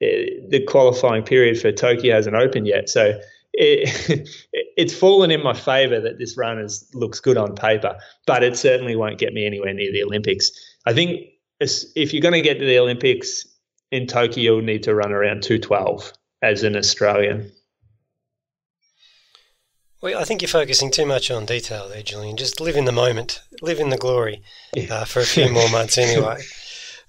it, the qualifying period for Tokyo hasn't opened yet. So it, it's fallen in my favour that this run is, looks good on paper, but it certainly won't get me anywhere near the Olympics. I think if you're going to get to the Olympics, in Tokyo, you'll need to run around 212 as an Australian. Well, I think you're focusing too much on detail there, Julian. Just live in the moment, live in the glory uh, for a few more months anyway.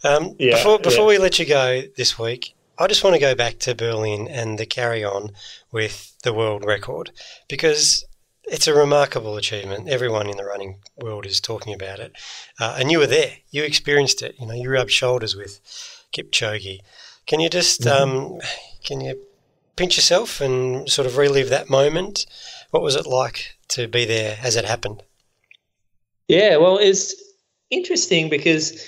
Um, yeah, before before yeah. we let you go this week, I just want to go back to Berlin and the carry on with the world record because it's a remarkable achievement. Everyone in the running world is talking about it, uh, and you were there. You experienced it. You know, you rubbed shoulders with Kipchoge. Can you just mm-hmm. um, can you pinch yourself and sort of relive that moment? What was it like to be there as it happened? Yeah, well, it's interesting because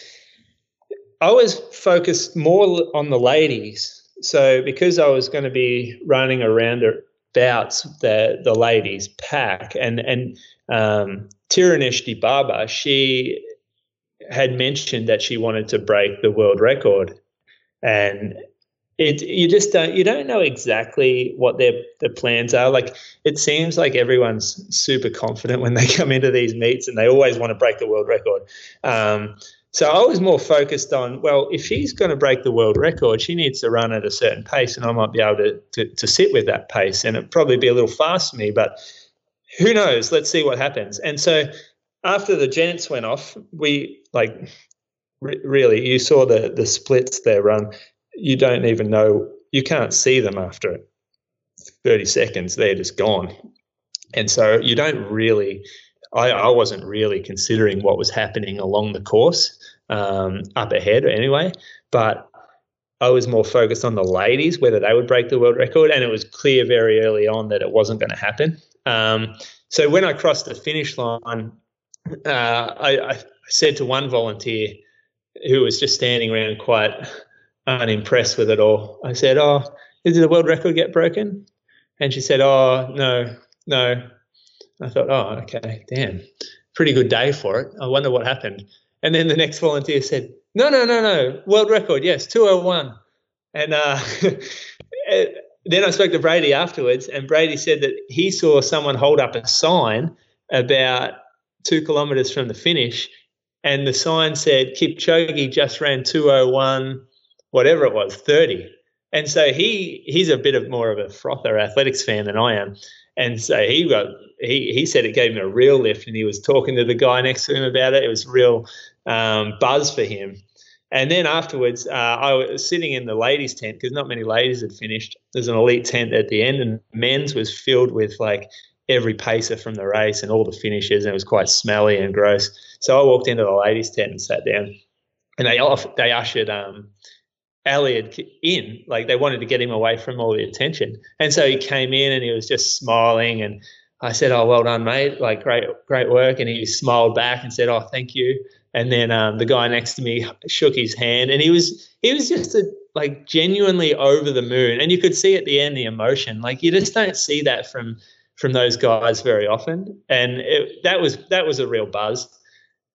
I was focused more on the ladies. So because I was going to be running around about the the ladies pack and and um, Tirunesh Dibaba, she had mentioned that she wanted to break the world record, and it you just don't you don't know exactly what their the plans are. Like it seems like everyone's super confident when they come into these meets, and they always want to break the world record. Um, so I was more focused on, well, if she's going to break the world record, she needs to run at a certain pace, and I might be able to, to, to sit with that pace, and it'd probably be a little fast for me, but who knows? Let's see what happens. And so after the gents went off, we like re- really you saw the the splits there run. You don't even know you can't see them after 30 seconds. They're just gone, and so you don't really. I, I wasn't really considering what was happening along the course um, up ahead anyway, but I was more focused on the ladies, whether they would break the world record, and it was clear very early on that it wasn't going to happen. Um, so when I crossed the finish line, uh, I, I, said to one volunteer who was just standing around quite unimpressed with it all, I said, Oh, did the world record get broken? And she said, Oh, no, no. I thought, Oh, okay, damn. Pretty good day for it. I wonder what happened. And then the next volunteer said, No, no, no, no. World record, yes, 201. And uh, then I spoke to Brady afterwards, and Brady said that he saw someone hold up a sign about two kilometers from the finish, and the sign said Kipchoge just ran 201, whatever it was, 30. And so he he's a bit of more of a frother athletics fan than I am. And so he got he he said it gave him a real lift, and he was talking to the guy next to him about it. It was real um, buzz for him. And then afterwards, uh, I was sitting in the ladies' tent because not many ladies had finished. There's an elite tent at the end, and men's was filled with like every pacer from the race and all the finishes, and it was quite smelly and gross. So I walked into the ladies' tent and sat down, and they off, they ushered um, Elliot in. Like they wanted to get him away from all the attention. And so he came in and he was just smiling. And I said, Oh, well done, mate. Like, great, great work. And he smiled back and said, Oh, thank you. And then um, the guy next to me shook his hand and he was, he was just a, like genuinely over the moon. And you could see at the end the emotion. Like you just don't see that from, from those guys very often. And it, that was, that was a real buzz.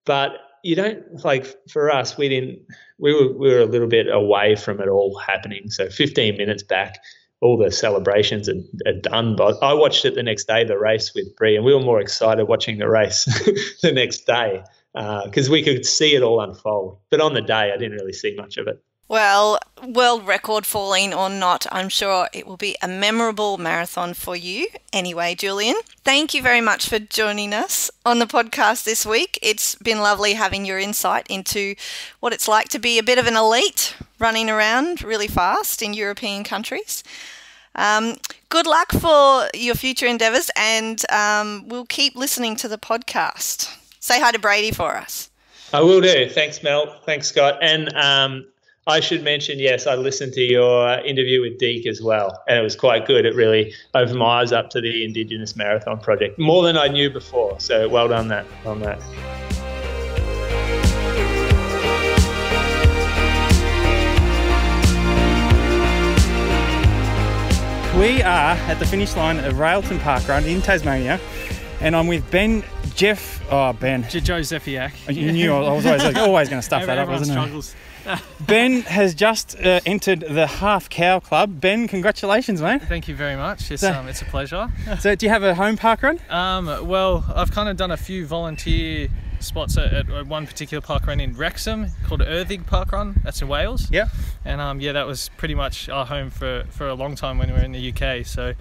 But you don't like for us we didn't we were we were a little bit away from it all happening so 15 minutes back all the celebrations are, are done but i watched it the next day the race with brie and we were more excited watching the race the next day because uh, we could see it all unfold but on the day i didn't really see much of it well, world record falling or not, I'm sure it will be a memorable marathon for you. Anyway, Julian, thank you very much for joining us on the podcast this week. It's been lovely having your insight into what it's like to be a bit of an elite running around really fast in European countries. Um, good luck for your future endeavours, and um, we'll keep listening to the podcast. Say hi to Brady for us. I will do. Thanks, Mel. Thanks, Scott. And um, I should mention, yes, I listened to your interview with Deek as well, and it was quite good. It really opened my eyes up to the Indigenous Marathon Project more than I knew before. So well done that on that. We are at the finish line of Railton Park Run in Tasmania, and I'm with Ben Jeff. Oh, Ben. Joe Zefiak. You knew I was always, always going to stuff that up, wasn't struggles. I? ben has just uh, entered the Half Cow Club. Ben, congratulations, mate. Thank you very much. It's, so, um, it's a pleasure. So, do you have a home park run? Um, well, I've kind of done a few volunteer spots at, at, one particular park run in Wrexham called Erddig Park Run. That's in Wales. Yeah. And um, yeah, that was pretty much our home for, for a long time when we were in the UK. So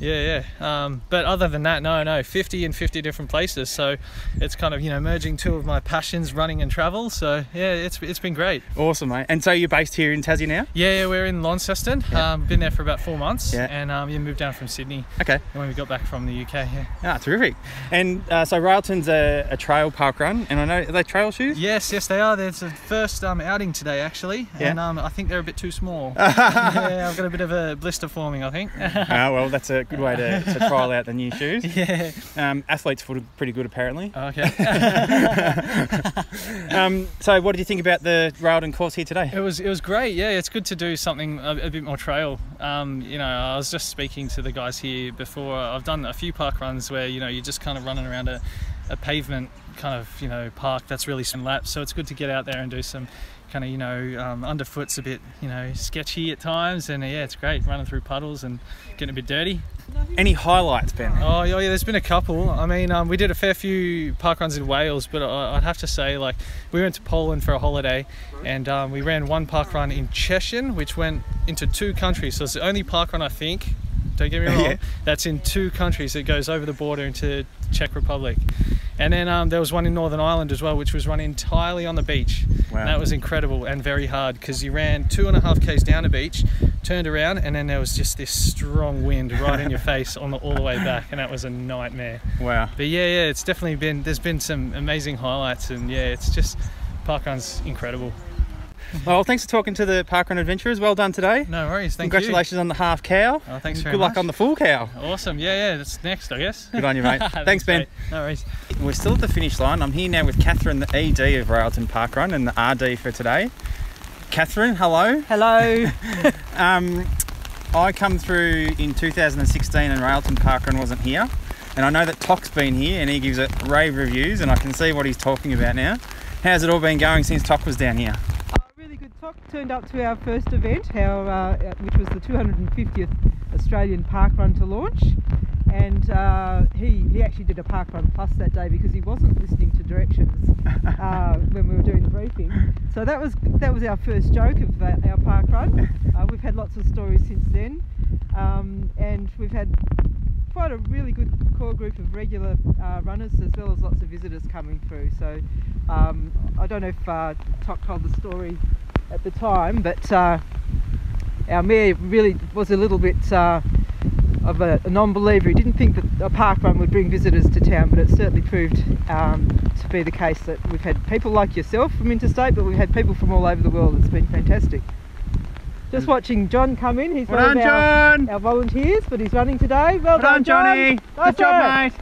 yeah, yeah. Um, but other than that, no, no, 50 in 50 different places. So it's kind of, you know, merging two of my passions, running and travel. So yeah, it's it's been great. Awesome, mate. And so you're based here in Tassie now? Yeah, yeah we're in Launceston. Yeah. Um, been there for about four months. Yeah. And um, yeah, moved down from Sydney. Okay. When we got back from the UK, yeah. Ah, terrific. And uh, so Railton's a, a, trail park run. And I know, are they trail shoes? Yes, yes, they are. There's a first um, outing today, actually. Yeah. And um, I think they're a bit too small. yeah, I've got a bit of a blister forming, I think. ah, well, that's a good way to, to trial out the new shoes. Yeah. Um, athletes feel pretty good apparently. Okay. um, so, what did you think about the Railton course here today? It was it was great. Yeah, it's good to do something a, a bit more trail. Um, you know, I was just speaking to the guys here before. I've done a few park runs where you know you're just kind of running around a, a pavement kind of you know park that's really some laps. So it's good to get out there and do some kind of you know um, underfoot's a bit you know sketchy at times and yeah it's great running through puddles and getting a bit dirty. Any highlights ben? Oh yeah there's been a couple. I mean um, we did a fair few park runs in wales but i'd have to say like we went to poland for a holiday and um, we ran one park run in Szczecin, which went into two countries. So it's the only park run i think don't get me wrong yeah. that's in two countries it goes over the border into czech republic and then um, there was one in Northern Ireland as well, which was run entirely on the beach. Wow. And that was incredible and very hard because you ran two and a half k's down the beach, turned around, and then there was just this strong wind right in your face on the all the way back, and that was a nightmare. Wow. But yeah, yeah, it's definitely been. There's been some amazing highlights, and yeah, it's just parkrun's incredible. Well, thanks for talking to the Parkrun Adventurers. Well done today. No worries. Thank Congratulations you. on the half cow. Oh, thanks very Good much. luck on the full cow. Awesome. Yeah, yeah. That's next, I guess. Good on you, mate. thanks, Ben. No worries. We're still at the finish line. I'm here now with Catherine, the ED of Railton Parkrun, and the RD for today. Catherine, hello. Hello. um, I come through in 2016 and Railton Parkrun wasn't here. And I know that Toc's been here and he gives it rave reviews and I can see what he's talking about now. How's it all been going since Toc was down here? Toc turned up to our first event, our, uh, which was the 250th Australian Park Run to launch, and uh, he, he actually did a Park Run Plus that day because he wasn't listening to directions uh, when we were doing the briefing. So that was that was our first joke of uh, our Park Run. Uh, we've had lots of stories since then, um, and we've had quite a really good core group of regular uh, runners as well as lots of visitors coming through. So um, I don't know if uh, Toc told the story at the time, but uh, our mayor really was a little bit uh, of a, a, non-believer. He didn't think that a park run would bring visitors to town, but it certainly proved um, to be the case that we've had people like yourself from interstate, but we've had people from all over the world. It's been fantastic. Just watching John come in. He's Well one done, of our, John. our volunteers, but he's running today. Well, Well done, Johnny. Nice Good job, mate.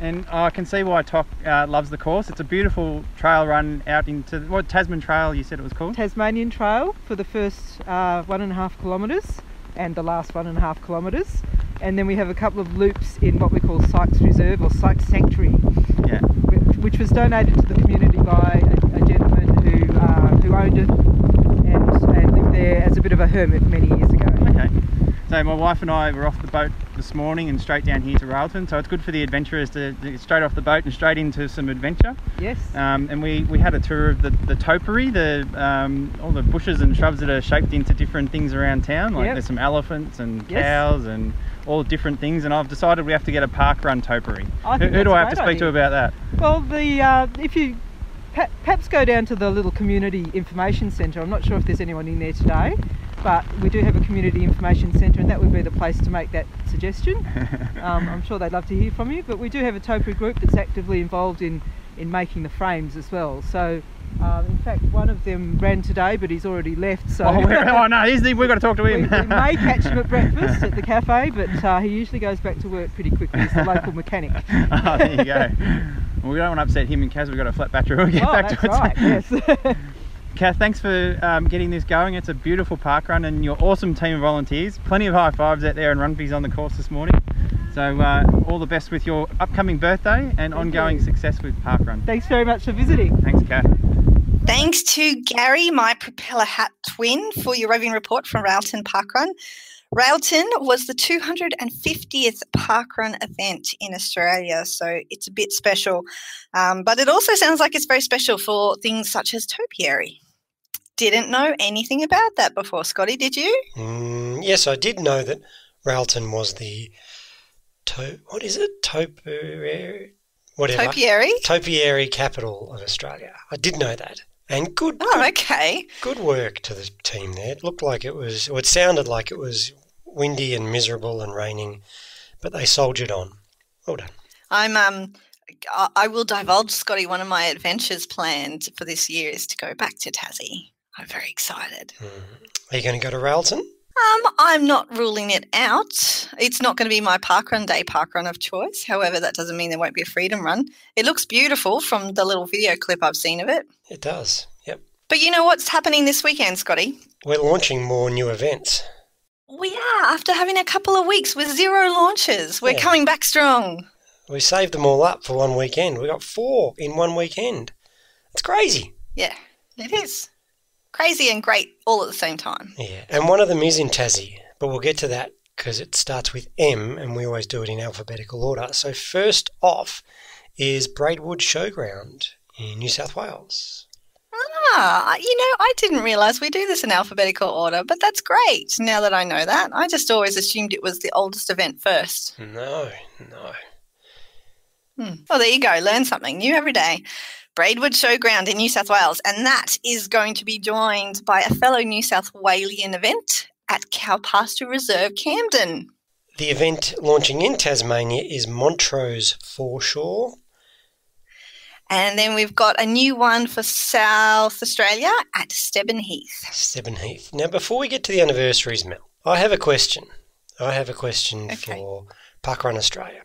And I can see why Toc uh, loves the course. It's a beautiful trail run out into what Tasman Trail. You said it was called. Tasmanian Trail for the first uh, one and a half kilometres and the last one and a half kilometres. And then we have a couple of loops in what we call Sykes Reserve or Sykes Sanctuary, Yeah. whi- which was donated to the community by a, a gentleman who, uh, who owned it and, and lived there as a bit of a hermit many years ago. Okay. So my wife and I were off the boat this morning and straight down here to Railton. So it's good for the adventurers to, to get straight off the boat and straight into some adventure. Yes. Um, and we, we had a tour of the, the topiary, the um, all the bushes and shrubs that are shaped into different things around town. Like Yep. there's some elephants and Yes. cows and all different things. And I've decided we have to get a park run topiary. I Who, think who do I have to speak to about that? Well, the uh, if you perhaps go down to the little community information centre. I'm not sure if there's anyone in there today, but we do have a community information centre, and that would be the place to make that suggestion. um, I'm sure they'd love to hear from you. But we do have a topiary group that's actively involved in in making the frames as well. So. Um, in fact, one of them ran today, but he's already left. So Oh, oh no, he's, we've got to talk to we, him. we may catch him at breakfast at the cafe, but uh, he usually goes back to work pretty quickly. He's the local mechanic. oh, there you go. Well, we don't want to upset him and Kaz. We've got a flat battery. We'll get oh, back to it. right. Yes. Kath, thanks for um, getting this going. It's a beautiful park run and your awesome team of volunteers. Plenty of high fives out there and rugby's on the course this morning. So uh, all the best with your upcoming birthday and ongoing you. success with park run. Thanks very much for visiting. Thanks, Kath. Thanks to Gary, my propeller hat twin, for your roving report from Railton Parkrun. Railton was the 250th parkrun event in Australia, so it's a bit special. Um, but it also sounds like it's very special for things such as topiary. Didn't know anything about that before, Scotty, did you? Mm, yes, I did know that Railton was the to what is it? Topiary, whatever. Topiary? Topiary capital of Australia. I did know that. And good, Oh, good, okay. good work to the team there. It looked like it was, or it sounded like it was windy and miserable and raining, but they soldiered on. Well done. I'm um I- I will divulge, Scotty, one of my adventures planned for this year is to go back to Tassie. I'm very excited. Mm. Are you going to go to Railton? Um, I'm not ruling it out. It's not going to be my parkrun day parkrun of choice. However, that doesn't mean there won't be a freedom run. It looks beautiful from the little video clip I've seen of it. It does. Yep. But you know what's happening this weekend, Scotty? We're launching more new events. We are after having a couple of weeks with zero launches. We're Yeah. coming back strong. We saved them all up for one weekend. We got four in one weekend. It's crazy. Yeah, it is crazy and great all at the same time. Yeah, and one of them is in Tassie, but we'll get to that because it starts with M, and we always do it in alphabetical order. So first off is Braidwood Showground in New South Wales. Ah, you know, I didn't realise we do this in alphabetical order, but that's great now that I know that. I just always assumed it was the oldest event first. No, no. Hmm. Well, there you go. Learn something new every day. Braidwood Showground in New South Wales, and that is going to be joined by a fellow New South Walian event at Cow Pasture Reserve, Camden. The event launching in Tasmania is Montrose Foreshore. And then we've got a new one for South Australia at. Seven Heath. Now, before we get to the anniversaries, Mel, I have a question. I have a question Okay. for Parkrun Australia.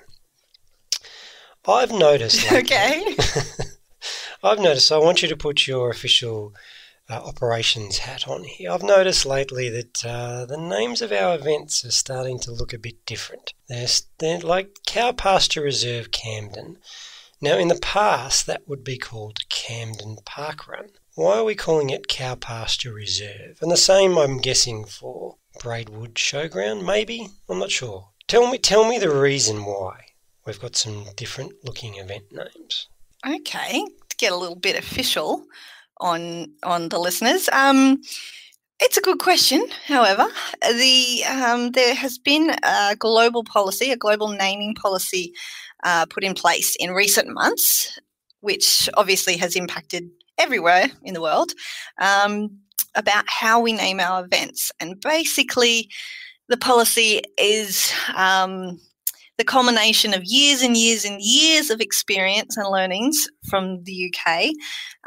I've noticed. lately- Okay. I've noticed. I want you to put your official uh, operations hat on here. I've noticed lately that uh, the names of our events are starting to look a bit different. They're, they're like Cow Pasture Reserve Camden. Now, in the past, that would be called Camden Park Run. Why are we calling it Cow Pasture Reserve? And the same, I'm guessing, for Braidwood Showground, maybe? I'm not sure. Tell me, tell me the reason why we've got some different looking event names. Okay, get a little bit official on on the listeners. Um, it's a good question. However, the um, there has been a global policy, a global naming policy, uh, put in place in recent months, which obviously has impacted everywhere in the world um, about how we name our events. And basically, the policy is um, the culmination of years and years and years of experience and learnings from the UK,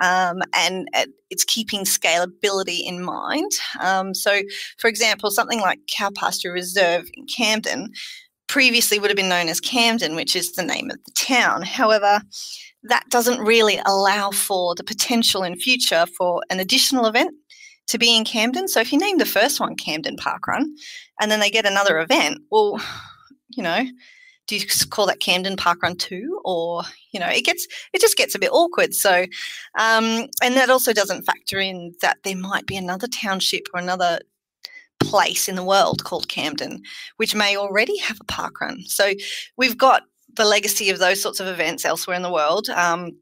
um, and it's keeping scalability in mind. Um, so, for example, something like Cow Pasture Reserve in Camden previously would have been known as Camden, which is the name of the town. However, that doesn't really allow for the potential in future for an additional event to be in Camden. So if you name the first one Camden Park Run and then they get another event, well, you know, do you call that Camden Park Run 2 or, you know, it gets it just gets a bit awkward. So um, and that also doesn't factor in that there might be another township or another place in the world called Camden, which may already have a park run. So we've got the legacy of those sorts of events elsewhere in the world. Um,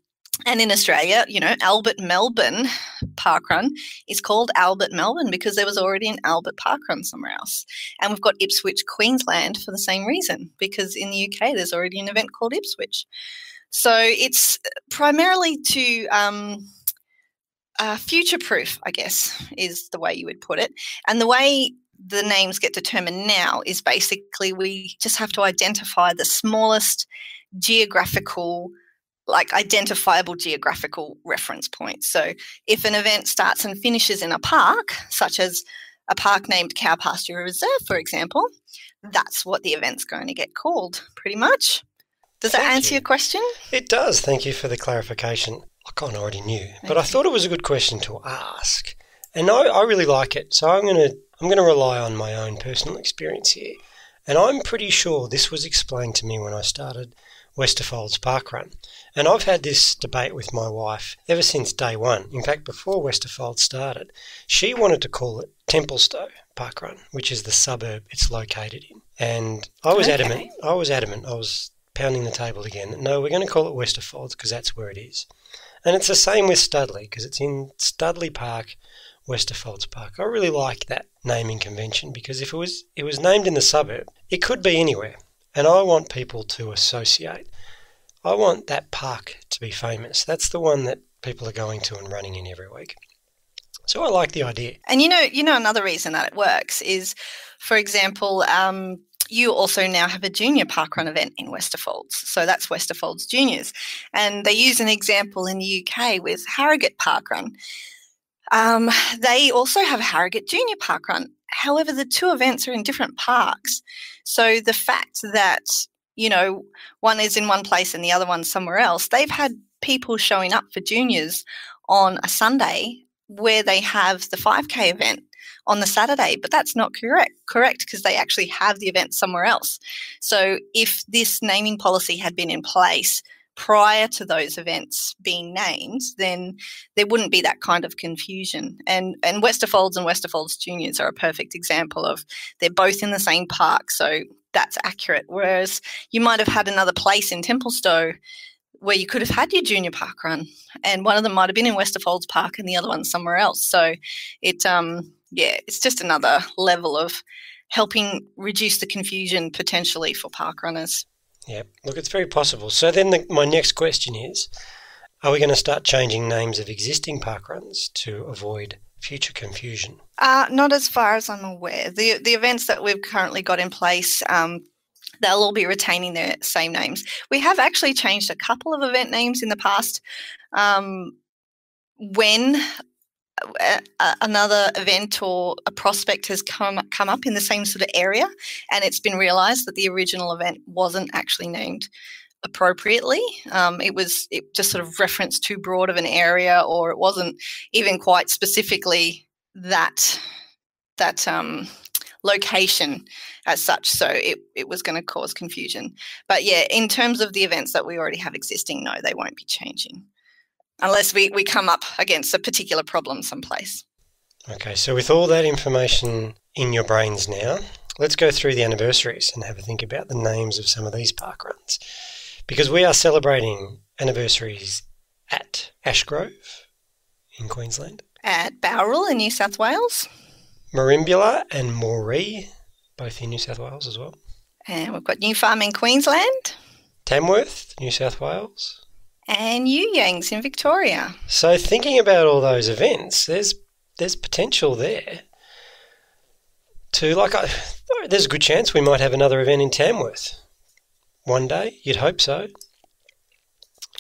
and in Australia, you know, Albert Melbourne Parkrun is called Albert Melbourne because there was already an Albert Parkrun somewhere else. And we've got Ipswich, Queensland for the same reason because in the UK there's already an event called Ipswich. So it's primarily to um, uh, future proof, I guess, is the way you would put it. And the way the names get determined now is basically we just have to identify the smallest geographical like identifiable geographical reference points. So if an event starts and finishes in a park, such as a park named Cow Pasture Reserve, for example, that's what the event's going to get called, pretty much. Does that answer you. your question? It does. Thank you for the clarification. I kind of already knew, but I thought it was a good question to ask, and I, I really like it. So I'm going to I'm going to rely on my own personal experience here, and I'm pretty sure this was explained to me when I started Westerfolds Park Run. And I've had this debate with my wife ever since day one. In fact, before Westerfold started, she wanted to call it Templestowe Park Run, which is the suburb it's located in. And I was okay. adamant. I was adamant. I was pounding the table again. No, we're going to call it Westerfolds because that's where it is. And it's the same with Studley because it's in Studley Park, Westerfolds Park. I really like that naming convention because if it was it was named in the suburb, it could be anywhere. And I want people to associate I want that park to be famous. That's the one that people are going to and running in every week. So I like the idea. And you know, you know, another reason that it works is, for example, um, you also now have a junior parkrun event in Westerfolds. So that's Westerfolds Juniors. And they use an example in the UK with Harrogate Parkrun. Um, they also have Harrogate Junior Parkrun. However, the two events are in different parks. So the fact that you know, one is in one place and the other one somewhere else. They've had people showing up for juniors on a Sunday where they have the 5K event on the Saturday, but that's not correct. Correct because they actually have the event somewhere else. So if this naming policy had been in place prior to those events being named, then there wouldn't be that kind of confusion. And and Westerfolds and Westerfolds Juniors are a perfect example of they're both in the same park, so that's accurate. Whereas you might have had another place in Templestowe where you could have had your junior park run, and one of them might have been in Westerfolds Park and the other one somewhere else. So it, um, yeah, it's just another level of helping reduce the confusion potentially for park runners. Yeah, look, it's very possible. So then the, my next question is are we going to start changing names of existing park runs to avoid future confusion? Uh, not as far as I'm aware. The the events that we've currently got in place, um, they'll all be retaining their same names. We have actually changed a couple of event names in the past. Um, when another event or a prospect has come come up in the same sort of area, and it's been realised that the original event wasn't actually named appropriately. Um, it was it just sort of referenced too broad of an area, or it wasn't even quite specifically that that um, location as such. So it, it was going to cause confusion. But yeah, in terms of the events that we already have existing, no, they won't be changing unless we, we come up against a particular problem someplace. Okay, so with all that information in your brains now, let's go through the anniversaries and have a think about the names of some of these park runs because we are celebrating anniversaries at Ashgrove in Queensland, at Bowral in New South Wales, Merimbula and Moree, both in New South Wales as well. And we've got New Farm in Queensland, Tamworth, New South Wales, and You Yangs in Victoria. So thinking about all those events, there's there's potential there. To like I, there's a good chance we might have another event in Tamworth one day. You'd hope so.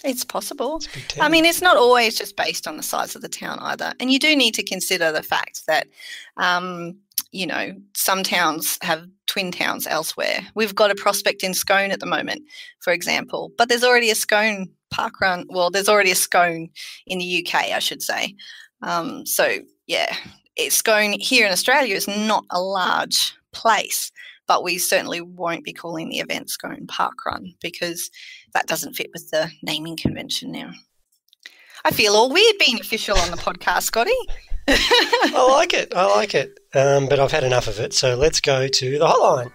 It's possible. It's I mean, it's not always just based on the size of the town either. And you do need to consider the fact that, um, you know, some towns have twin towns elsewhere. We've got a prospect in Scone at the moment, for example, but there's already a Scone park run. Well, there's already a Scone in the UK, I should say. Um, so, yeah, it's Scone here in Australia is not a large place, but we certainly won't be calling the event Scone Park Run because that doesn't fit with the naming convention now. I feel all weird being official on the podcast, Scotty. I like it. I like it. Um, but I've had enough of it. So let's go to the hotline.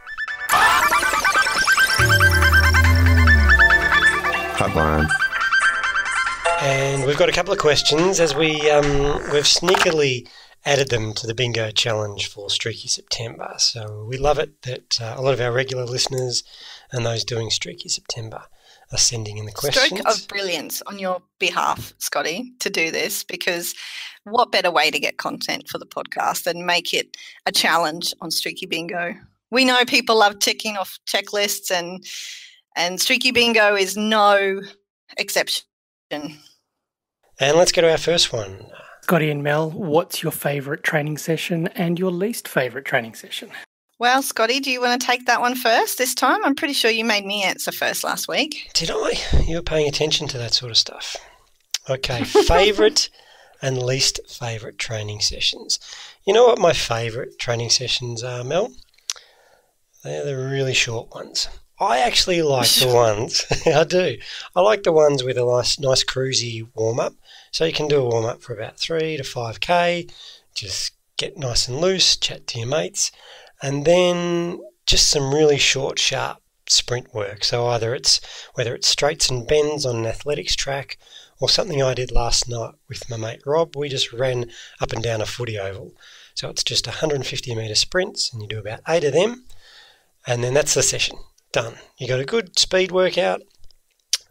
Hotline. And we've got a couple of questions as we um, we've sneakily added them to the bingo challenge for Streaky September. So we love it that uh, a lot of our regular listeners and those doing Streaky September are sending in the questions. Stroke of brilliance on your behalf, Scotty, to do this because what better way to get content for the podcast than make it a challenge on Streaky Bingo? We know people love ticking off checklists and and Streaky Bingo is no exception. and let's go to our first one. Scotty and Mel, what's your favourite training session and your least favourite training session? Well, Scotty, do you want to take that one first this time? I'm pretty sure you made me answer first last week. Did I? You were paying attention to that sort of stuff. Okay, favourite and least favourite training sessions. You know what my favourite training sessions are, Mel? They're the really short ones. I actually like the ones, I do. I like the ones with a nice, nice cruisy warm up. So you can do a warm up for about three to five k. Just get nice and loose, chat to your mates, and then just some really short, sharp sprint work. So either it's whether it's straights and bends on an athletics track, or something I did last night with my mate Rob. We just ran up and down a footy oval. So it's just 150 metre sprints, and you do about eight of them, and then that's the session done. You got a good speed workout,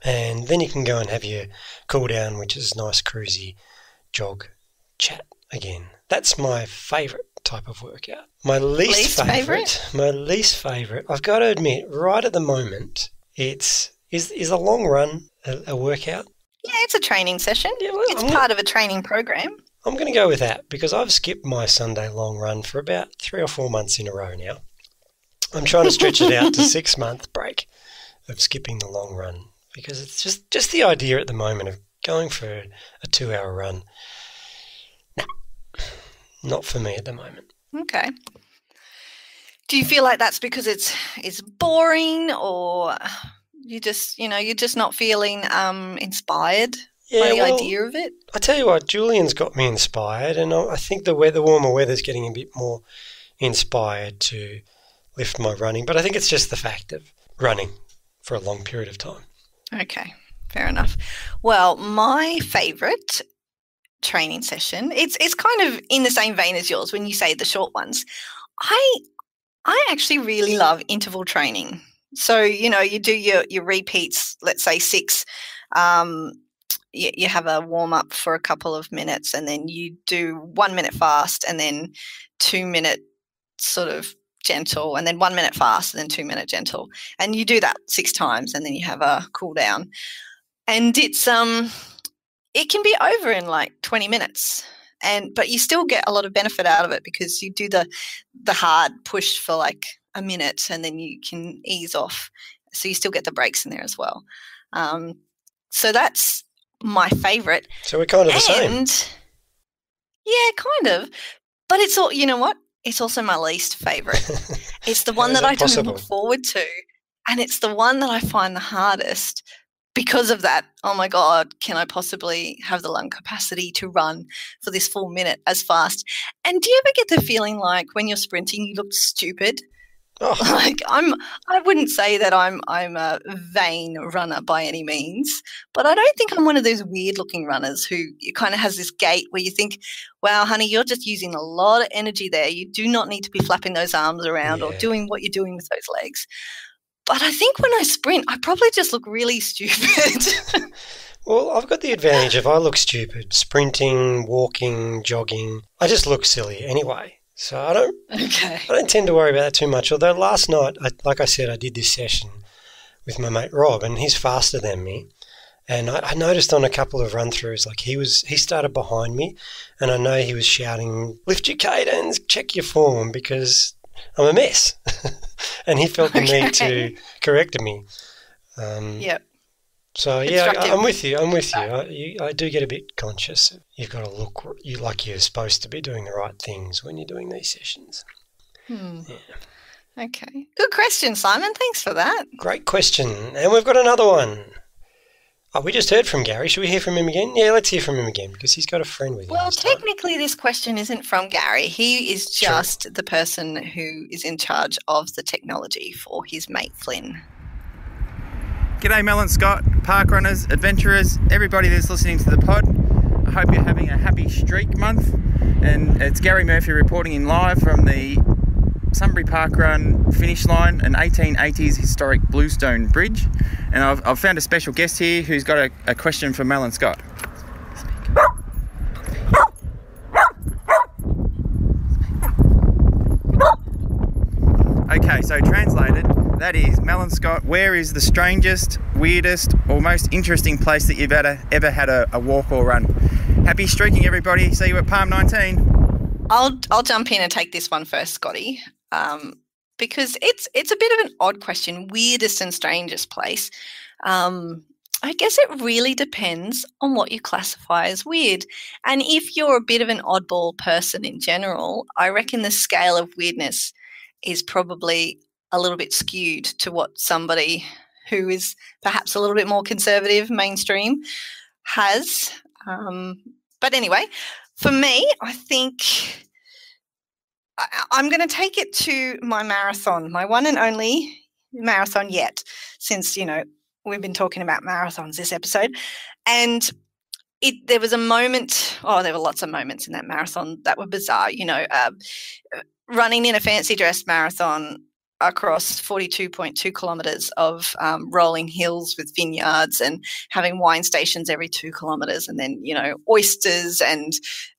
and then you can go and have your cool down, which is nice cruisy jog chat again. That's my favourite type of workout. My least, Least favourite, favourite? my least favourite. I've got to admit, right at the moment, it's is is a long run a, a workout. Yeah, it's a training session. Yeah, well, it's I'm- part of a training program. I'm going to go with that because I've skipped my Sunday long run for about three or four months in a row now. I'm trying to stretch it out to six month break of skipping the long run because it's just just the idea at the moment of going for a two hour run. Nah, not for me at the moment. Okay. Do you feel like that's because it's it's boring, or you just you know you're just not feeling um, inspired Yeah, by the well, idea of it? I tell you what, Julian's got me inspired, and I I think the weather, warmer weather's getting a bit more inspired to lift my running. But I think it's just the fact of running for a long period of time. Okay, fair enough. Well, my favourite training session it's it's kind of in the same vein as yours when you say the short ones. I I actually really love interval training. So you know you do your your repeats. Let's say six. Um, you, you have a warm up for a couple of minutes, and then you do one minute fast, and then two minute sort of gentle, and then one minute fast, and then two minute gentle. And you do that six times and then you have a cool down. And it's um it can be over in like 20 minutes. And but you still get a lot of benefit out of it because you do the the hard push for like a minute and then you can ease off. So you still get the breaks in there as well. Um so that's my favorite. So we're kind of the same. yeah kind of. But it's all you know what it's also my least favorite it's the one that that I don't look forward to. And it's the one that I find the hardest because of that. Oh my God, can I possibly have the lung capacity to run for this full minute as fast? And do you ever get the feeling like when you're sprinting, you look stupid? Oh, Like I'm, I wouldn't say that I'm, I'm a vain runner by any means, but I don't think I'm one of those weird looking runners who kind of has this gait where you think, wow, honey, you're just using a lot of energy there. You do not need to be flapping those arms around or doing what you're doing with those legs. But I think when I sprint, I probably just look really stupid. well, I've got the advantage if I look stupid, sprinting, walking, jogging, I just look silly anyway. So I don't okay. I don't tend to worry about that too much. Although last night, I, like I said, I did this session with my mate Rob, and he's faster than me. And I, I noticed on a couple of run throughs, like he was, he started behind me, and I know he was shouting, "Lift your cadence, check your form," because I'm a mess. and he felt the need to correct me. Um, Yep. So yeah, I, I'm with you. I'm with you. I, you. I do get a bit conscious. You've got to look you like you're supposed to be doing the right things when you're doing these sessions. Hmm. Okay. Good question, Simon. Thanks for that. Great question, and we've got another one. Oh, we just heard from Gary. Should we hear from him again? Yeah, let's hear from him again because he's got a friend with him. Well, this time. technically, this question isn't from Gary. He is True. just the person who is in charge of the technology for his mate Flynn. G'day, Mel and Scott, park runners, adventurers, everybody that's listening to the pod. I hope you're having a happy streak month. And it's Gary Murphy reporting in live from the Sunbury Park Run finish line, an 1880s historic bluestone bridge. And I've, I've found a special guest here who's got a, a question for Mel and Scott. Okay, so translated, that is Mel and Scott, where is the strangest, weirdest, or most interesting place that you've ever, ever had a, a walk or run? Happy streaking, everybody. See you at Palm 19. I'll I'll jump in and take this one first, Scotty, um, because it's it's a bit of an odd question. Weirdest and strangest place. Um, I guess it really depends on what you classify as weird. And if you're a bit of an oddball person in general, I reckon the scale of weirdness is probably a little bit skewed to what somebody who is perhaps a little bit more conservative, mainstream, has. Um, but anyway, for me, I think I, I'm going to take it to my marathon, my one and only marathon yet, since, you know, we've been talking about marathons this episode. And it, there was a moment, oh, there were lots of moments in that marathon that were bizarre, you know, uh, running in a fancy dress marathon across 42.2 kilometres of um, rolling hills with vineyards and having wine stations every two kilometres and then you know oysters and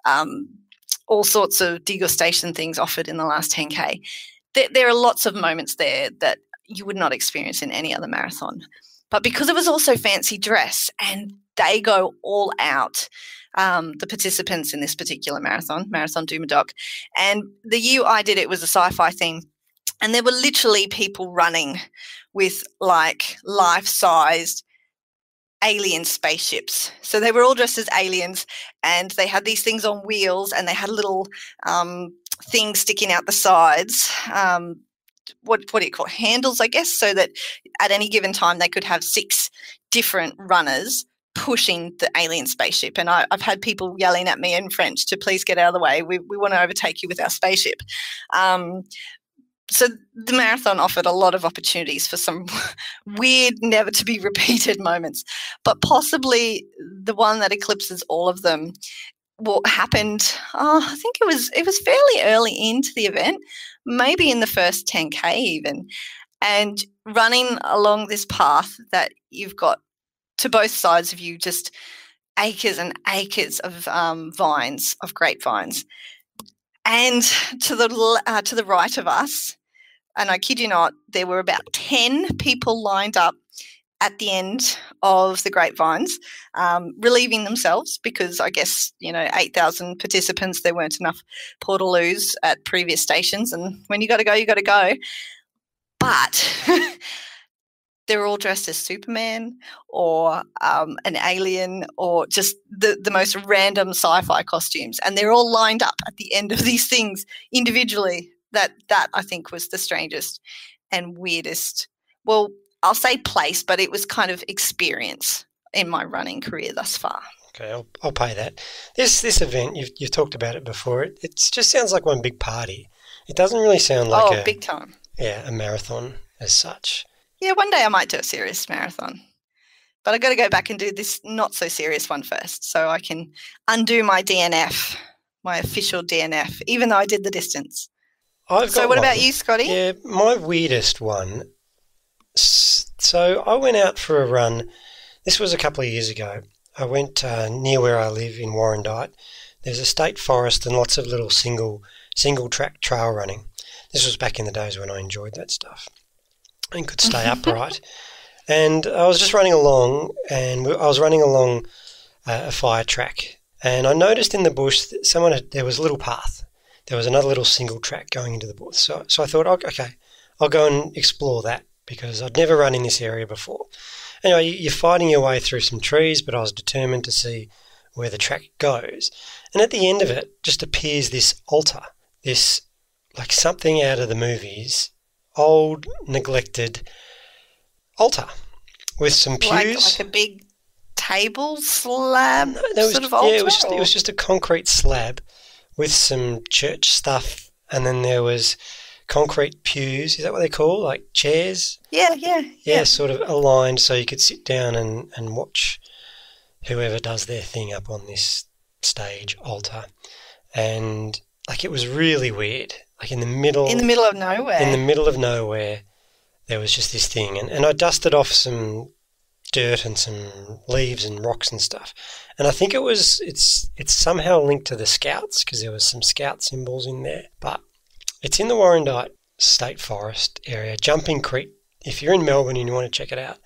um, all sorts of degustation things offered in the last 10k there, there are lots of moments there that you would not experience in any other marathon. But because it was also fancy dress and they go all out um, the participants in this particular marathon marathon du Médoc and the year i did it was a sci-fi theme and there were literally people running with like life-sized alien spaceships. So they were all dressed as aliens and they had these things on wheels and they had little um, things sticking out the sides um, what, what do you call it? handles i guess so that at any given time they could have six different runners pushing the alien spaceship. And I, i've had people yelling at me in french to please get out of the way. We, we want to overtake you with our spaceship. Um, so the marathon offered a lot of opportunities for some weird, never to be repeated moments, but possibly the one that eclipses all of them. What happened? Oh, I think it was it was fairly early into the event, maybe in the first 10k even, and running along this path that you've got to both sides of you, just acres and acres of um, vines, of grapevines, and to the uh, to the right of us, and I kid you not, there were about ten people lined up at the end of the grapevines, um, relieving themselves because I guess you know eight thousand participants, there weren't enough portaloos at previous stations, and when you got to go, you got to go. But they're all dressed as Superman or um, an alien or just the, the most random sci-fi costumes, and they're all lined up at the end of these things individually. That that I think was the strangest and weirdest. Well, I'll say place, but it was kind of experience in my running career thus far. Okay, I'll, I'll pay that. This this event you've you've talked about it before. It it just sounds like one big party. It doesn't really sound like oh, a big time. yeah a marathon as such. Yeah, one day I might do a serious marathon. But I've got to go back and do this not so serious one first so I can undo my DNF, my official DNF, even though I did the distance. I've So what about you, Scotty? Yeah, my weirdest one. So I went out for a run. This was a couple of years ago. I went uh, near where I live in Warrandyte. There's a state forest and lots of little single single track trail running. This was back in the days when I enjoyed that stuff and could stay mm-hmm. upright. And I was just running along, and I was running along a fire track, and I noticed in the bush that someone had, there was a little path. There was another little single track going into the bush. So, so I thought, oh, okay, I'll go and explore that because I'd never run in this area before. Anyway, you're fighting your way through some trees, but I was determined to see where the track goes. And at the end of it just appears this altar, this like something out of the movies, old, neglected altar with some pews. Like, like a big table slab No, there was, sort of altar? yeah, it was just it was just a concrete slab with some church stuff, and then there was concrete pews. Is that what they call like chairs? yeah, yeah, Yeah, sort of aligned so you could sit down and, and watch whoever does their thing up on this stage altar. And like it was really weird. Like in the middle In the middle of nowhere. in the middle of nowhere there was just this thing and, and I dusted off some dirt and some leaves and rocks and stuff. And I think it was it's it's somehow linked to the scouts because there was some scout symbols in there. But it's in the Warrandyte State Forest area, Jumping Creek. If you're in Melbourne and you want to check it out,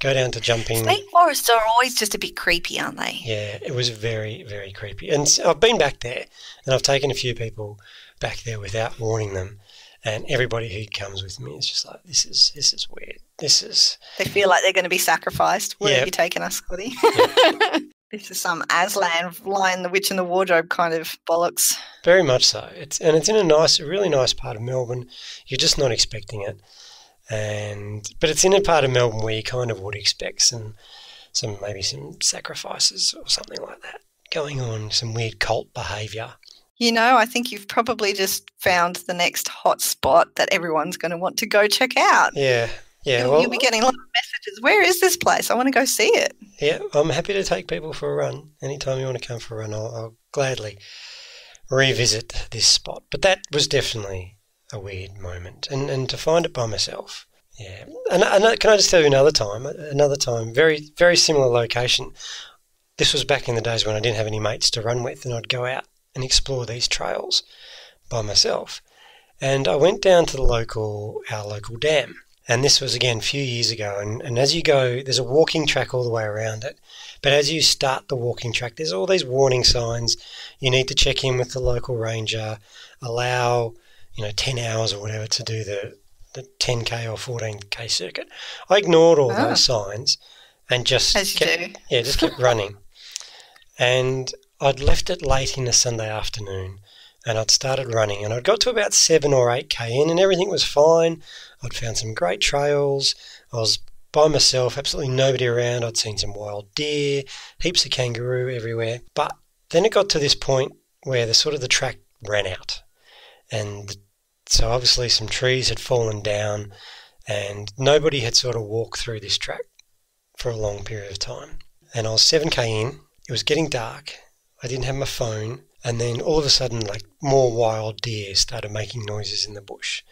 go down to Jumping. State forests are always just a bit creepy, aren't they? Yeah, it was very, very creepy. And I've been back there, and I've taken a few people back there without warning them. And everybody who comes with me is just like, "This is this is weird. This is They feel like they're going to be sacrificed. Where Yeah. have you taken us, Scotty? this is some Aslan, Lion, the Witch in the Wardrobe kind of bollocks. very much so. It's and it's in a nice, a really nice part of Melbourne. You're just not expecting it, and but it's in a part of Melbourne where you kind of would expect some, some maybe some sacrifices or something like that going on. Some weird cult behaviour. You know, I think you've probably just found the next hot spot that everyone's going to want to go check out. Yeah, yeah. you'll, well, you'll be getting a lot of messages. Where is this place? I want to go see it. Yeah, I'm happy to take people for a run. Anytime you want to come for a run, I'll, I'll gladly revisit this spot. But that was definitely a weird moment, and and to find it by myself. Yeah, and, and can I just tell you another time? Another time, very very similar location. This was back in the days when I didn't have any mates to run with, and I'd go out and explore these trails by myself. And I went down to the local our local dam, and this was again a few years ago. And, and as you go, there's a walking track all the way around it. But as you start the walking track, there's all these warning signs. You need to check in with the local ranger, allow you know ten hours or whatever to do the the 10k or 14k circuit. I ignored all Ah. those signs and just As you kept, do. yeah, just kept running. And I'd left it late in a Sunday afternoon and I'd started running and I'd got to about 7 or 8k in and everything was fine. I'd found some great trails. I was by myself, absolutely nobody around. I'd seen some wild deer, heaps of kangaroo everywhere. But then it got to this point where the sort of the track ran out. And so obviously some trees had fallen down and nobody had sort of walked through this track for a long period of time. And I was 7k in, it was getting dark, I didn't have my phone, and then all of a sudden, like more wild deer started making noises in the bush.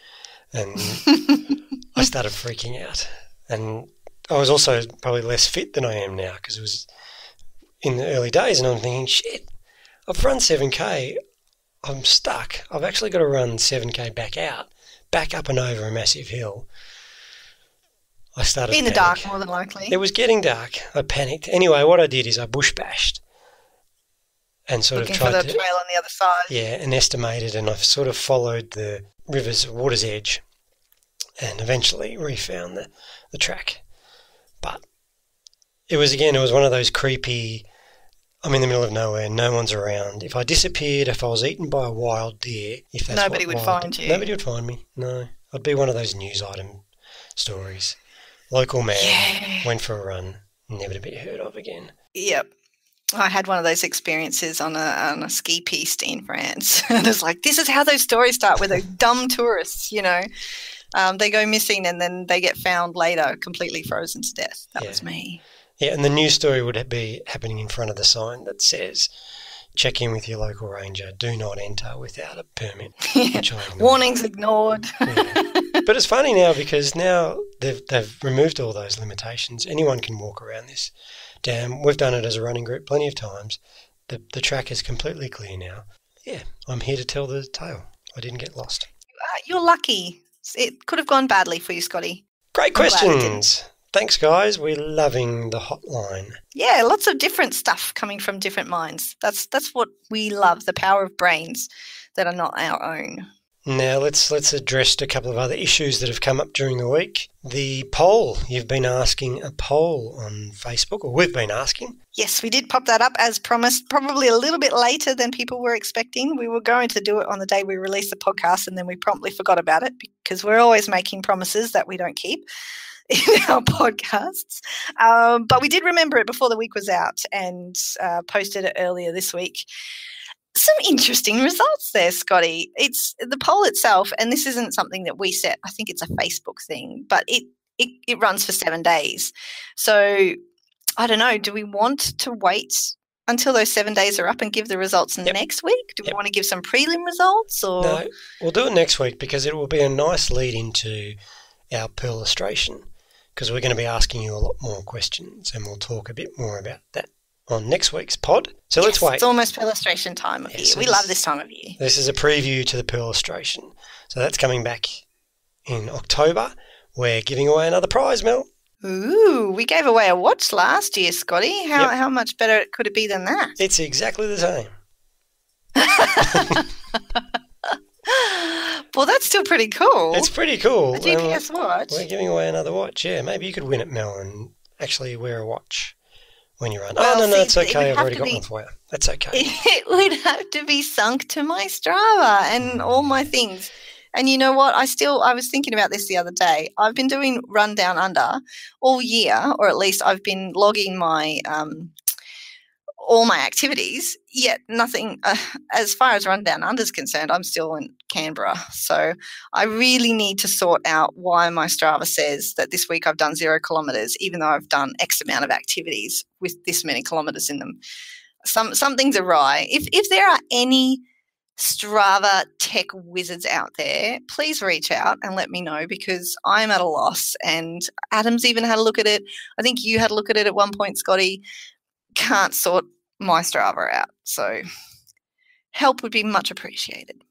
And I started freaking out. And I was also probably less fit than I am now because it was in the early days, and I'm thinking, shit, I've run 7k, I'm stuck. I've actually got to run 7k back out, back up and over a massive hill. I started in the panic. dark, more than likely. It was getting dark. I panicked. Anyway, what I did is I bush bashed and sort Looking of for tried the to trail on the other side. yeah, and estimated, and I've sort of followed the river's water's edge, and eventually refound the the track. But it was again, it was one of those creepy. I'm in the middle of nowhere, no one's around. If I disappeared, if I was eaten by a wild deer, if that's Nobody would wild- find you. Nobody would find me. No, I'd be one of those news item stories. Local man Yeah. went for a run, never to be heard of again. Yep. I had one of those experiences on a on a ski piste in France, and it's like this is how those stories start with those dumb tourists. You know, um, they go missing and then they get found later, completely frozen to death. That was me. Yeah, and the news story would be happening in front of the sign that says, "Check in with your local ranger. Do not enter without a permit." Ignored. Warnings ignored. Yeah. But it's funny now because now they've they've removed all those limitations. Anyone can walk around this dam. We've done it as a running group plenty of times. The the track is completely clear now. Yeah, I'm here to tell the tale. I didn't get lost. Uh, You're lucky. It could have gone badly for you, Scotty. Great I'm glad it didn't. questions. thanks, guys. We're loving the hotline. Yeah, lots of different stuff coming from different minds. That's that's what we love, the power of brains that are not our own. Now let's let's address a couple of other issues that have come up during the week. The poll you've been asking a poll on Facebook, or we've been asking. Yes, we did pop that up as promised, probably a little bit later than people were expecting. We were going to do it on the day we released the podcast, and then we promptly forgot about it because we're always making promises that we don't keep in our podcasts. Um, but we did remember it before the week was out and uh, posted it earlier this week some interesting results there, Scotty. It's the poll itself, and this isn't something that we set. I think it's a Facebook thing, but it it, it runs for seven days. So I don't know. Do we want to wait until those seven days are up and give the results Yep. next week? Do Yep. we want to give some prelim results or? No, we'll do it next week because it will be a nice lead into our pearl illustration because we're going to be asking you a lot more questions and we'll talk a bit more about that on next week's pod. So let's wait. It's almost illustration time of Yes, year. We love this time of year. This is a preview to the pearl illustration. So that's coming back in October. We're giving away another prize, Mel. Ooh, we gave away a watch last year, Scotty. How Yep. how much better could it be than that? It's exactly the same. well, that's still pretty cool. It's pretty cool. a GPS watch. We're giving away another watch. Yeah, maybe you could win it, Mel, and actually wear a watch when you run. Well, oh, no, no, see, it's it okay. I've already got be- one for you. That's okay. It would have to be sunk to my Strava and all my things. And you know what? I still I was thinking about this the other day. I've been doing Run Down Under all year, or at least I've been logging my um, all my activities. Yet nothing, uh, as far as Run Down Under is concerned, I'm still in Canberra. So I really need to sort out why my Strava says that this week I've done zero kilometers, even though I've done X amount of activities with this many kilometers in them some something's awry. If if there are any Strava tech wizards out there, please reach out and let me know because I'm at a loss. And Adam's even had a look at it. I think you had a look at it at one point, Scotty. Can't sort my Strava out. So help would be much appreciated.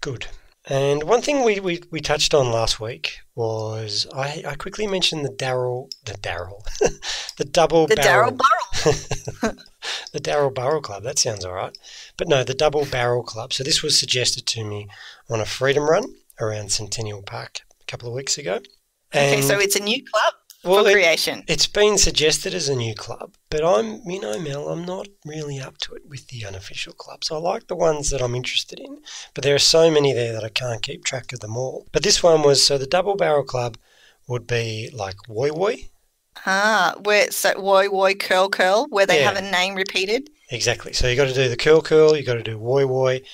Good. And one thing we, we, we touched on last week was I, I quickly mentioned the Darrell, the Darrell, the double The barrel, Darrell Burrell. the Darrell Barrel Club. That sounds all right. But no, the double barrel club. So this was suggested to me on a freedom run around Centennial Park a couple of weeks ago. Okay, so it's a new club well, for it- creation. It's been suggested as a new club, but I'm, you know, Mel, I'm not really up to it with the unofficial clubs. I like the ones that I'm interested in, but there are so many there that I can't keep track of them all. But this one was so the double barrel club would be like Woy Woy. Ah, where so Woy Woy Curl Curl, where they Yeah. have a name repeated. Exactly. So you got to do the curl curl, you got to do Woy Woy.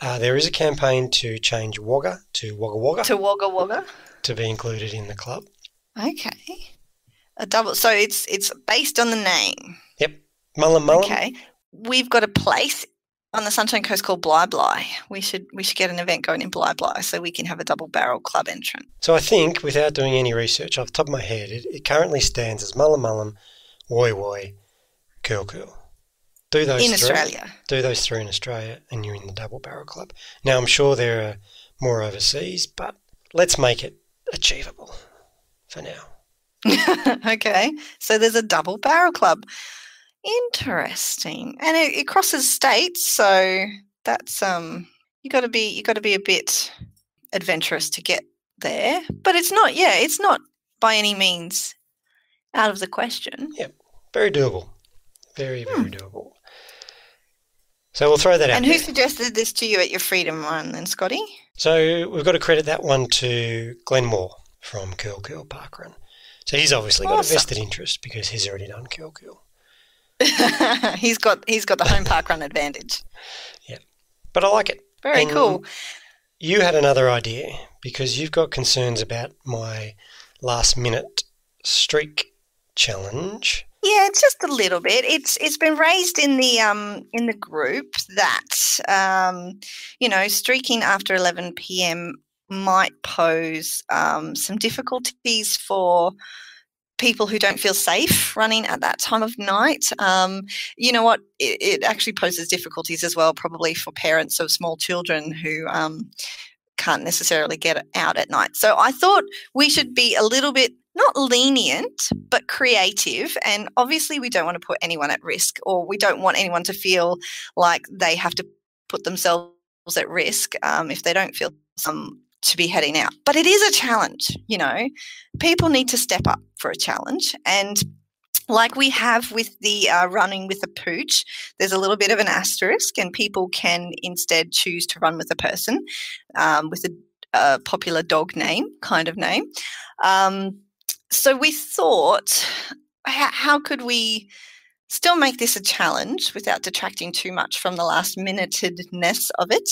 Uh, there is a campaign to change Wagga to Wagga Wagga To Wagga Wagga. to be included in the club. Okay. A double. So it's it's based on the name. Yep, Mullum Mullum. Okay. We've got a place on the Sunshine Coast called Bli Bli. We should we should get an event going in Bli Bli so we can have a double barrel club entrance. So I think, without doing any research off the top of my head, it, it currently stands as Mullum Mullen, Woy Woy, Curl Curl. Do those in three. Australia. Do those three in Australia, and you're in the double barrel club. Now I'm sure there are more overseas, but let's make it achievable for now. okay. So there's a double barrel club. Interesting. And it, it crosses states, so that's um you gotta be you gotta be a bit adventurous to get there. But it's not yeah, it's not by any means out of the question. Yep. Very doable. Very, very doable. So we'll throw that out. And who there. suggested this to you at your freedom run then, Scotty? So we've got to credit that one to Glenn Moore from Curl Curl Parkrun. So he's obviously got Awesome. a vested interest because he's already done Kill Kill. he's got he's got the home park run advantage. Yeah, but I like it. Very And cool. You had another idea because you've got concerns about my last minute streak challenge. Yeah, just a little bit. It's it's been raised in the um in the group that um you know streaking after eleven p.m. might pose um, some difficulties for people who don't feel safe running at that time of night. Um, you know what? It, it actually poses difficulties as well, probably for parents of small children who um, can't necessarily get out at night. So I thought we should be a little bit not lenient, but creative. And obviously, we don't want to put anyone at risk, or we don't want anyone to feel like they have to put themselves at risk um, if they don't feel some to be heading out. But it is a challenge, you know. People need to step up for a challenge. And like we have with the uh, running with a pooch, there's a little bit of an asterisk, and people can instead choose to run with a person um, with a, a, popular dog name, kind of name. Um, so we thought, how, how could we still make this a challenge without detracting too much from the last minutedness of it,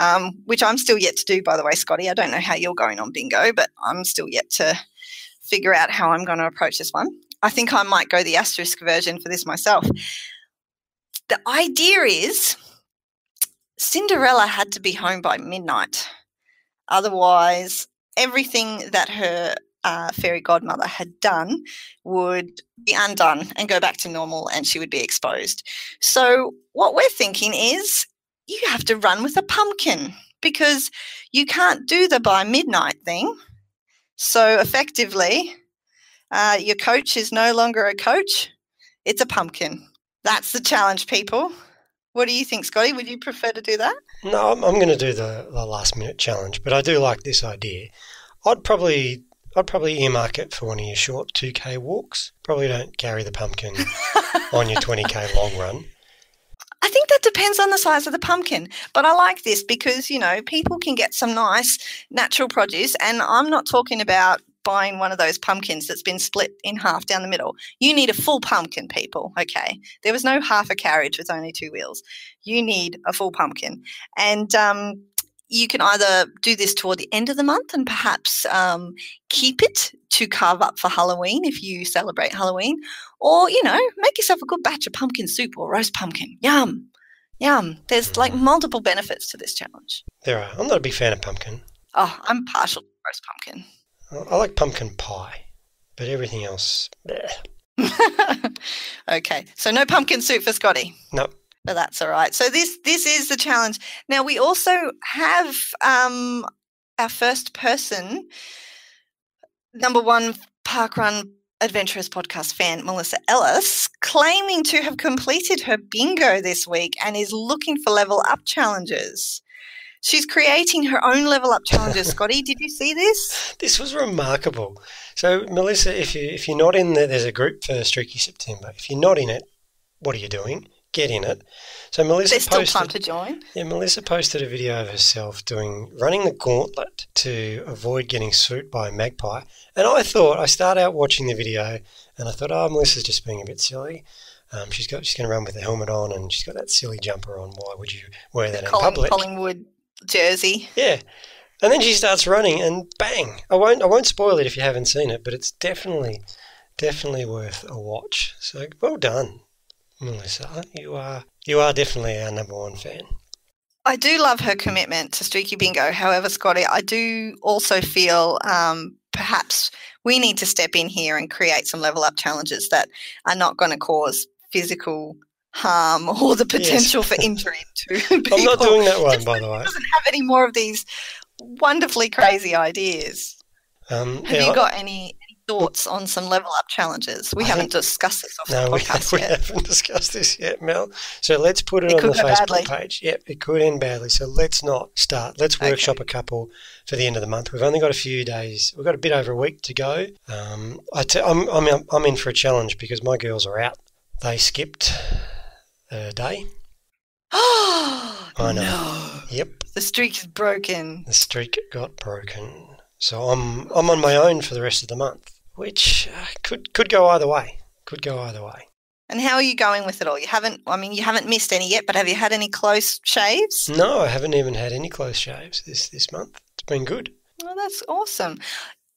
um, which I'm still yet to do, by the way, Scotty. I don't know how you're going on bingo, but I'm still yet to figure out how I'm going to approach this one. I think I might go the asterisk version for this myself. The idea is Cinderella had to be home by midnight. Otherwise, everything that her uh, fairy godmother had done would be undone and go back to normal and she would be exposed. So, what we're thinking is you have to run with a pumpkin because you can't do the by midnight thing. So, effectively, uh, your coach is no longer a coach, it's a pumpkin. That's the challenge, people. What do you think, Scotty? Would you prefer to do that? No, I'm, I'm going to do the, the last minute challenge, but I do like this idea. I'd probably I'd probably earmark it for one of your short 2k walks. Probably don't carry the pumpkin on your 20k long run. I think that depends on the size of the pumpkin. But I like this because, you know, people can get some nice natural produce. And I'm not talking about buying one of those pumpkins that's been split in half down the middle. You need a full pumpkin, people. Okay. There was no half a carriage with only two wheels. You need a full pumpkin. And um, you can either do this toward the end of the month and perhaps um, keep it to carve up for Halloween if you celebrate Halloween, or, you know, make yourself a good batch of pumpkin soup or roast pumpkin. Yum. Yum. There's like mm. multiple benefits to this challenge. There are. I'm not a big fan of pumpkin. Oh, I'm partial to roast pumpkin. I like pumpkin pie, but everything else. okay, so no pumpkin soup for Scotty. No. But that's all right. So this this is the challenge. Now we also have um, our first person, number one parkrun adventurous podcast fan Melissa Ellis, claiming to have completed her bingo this week and is looking for level up challenges. She's creating her own level up challenges. Scotty, did you see this? This was remarkable. So, Melissa, if you if you're not in there, there's a group for Streaky September. If you're not in it, what are you doing? Get in it. So Melissa There's still posted, time to join. Yeah, Melissa posted a video of herself doing running the gauntlet to avoid getting swooped by a magpie. And I thought I started out watching the video, and I thought, oh, Melissa's just being a bit silly. Um, she's got she's going to run with the helmet on, and she's got that silly jumper on. Why would you wear that the in public? Collingwood jersey. Yeah. And then she starts running and bang. I won't I won't spoil it if you haven't seen it, but it's definitely definitely worth a watch. So well done, Melissa. You are you are definitely our number one fan. I do love her commitment to Streaky Bingo. However, Scotty, I do also feel um, perhaps we need to step in here and create some level up challenges that are not going to cause physical harm or the potential yes. for injury to people. I'm not doing that one, by the way. Doesn't have any more of these wonderfully crazy ideas. Um, have yeah, you got any, thoughts on some level up challenges? We I haven't discussed this off no, the podcast we, yet. we haven't discussed this yet, Mel. So let's put it, it on the Facebook badly. page. Yep, it could end badly. So let's not start. Let's workshop okay. a couple for the end of the month. We've only got a few days. We've got a bit over a week to go. Um, I t- I'm, I'm, I'm in for a challenge because my girls are out. They skipped a day. Oh, I know. No. Yep. The streak is broken. The streak got broken. So I'm I'm on my own for the rest of the month, which uh, could could go either way. Could go either way. And how are you going with it all? You haven't I mean you haven't missed any yet, but have you had any close shaves? No, I haven't even had any close shaves this this month. It's been good. Well, that's awesome.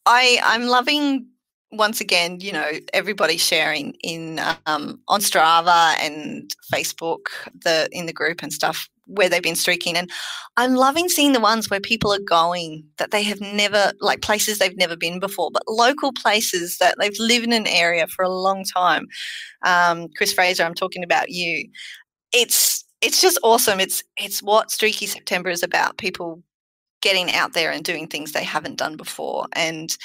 I I'm loving once again, you know, everybody sharing in um, on Strava and Facebook, the in the group and stuff where they've been streaking, and I'm loving seeing the ones where people are going that they have never, like places they've never been before, but local places that they've lived in an area for a long time. Um, Chris Fraser, I'm talking about you. It's it's just awesome. It's it's what Streaky September is about. People getting out there and doing things they haven't done before, and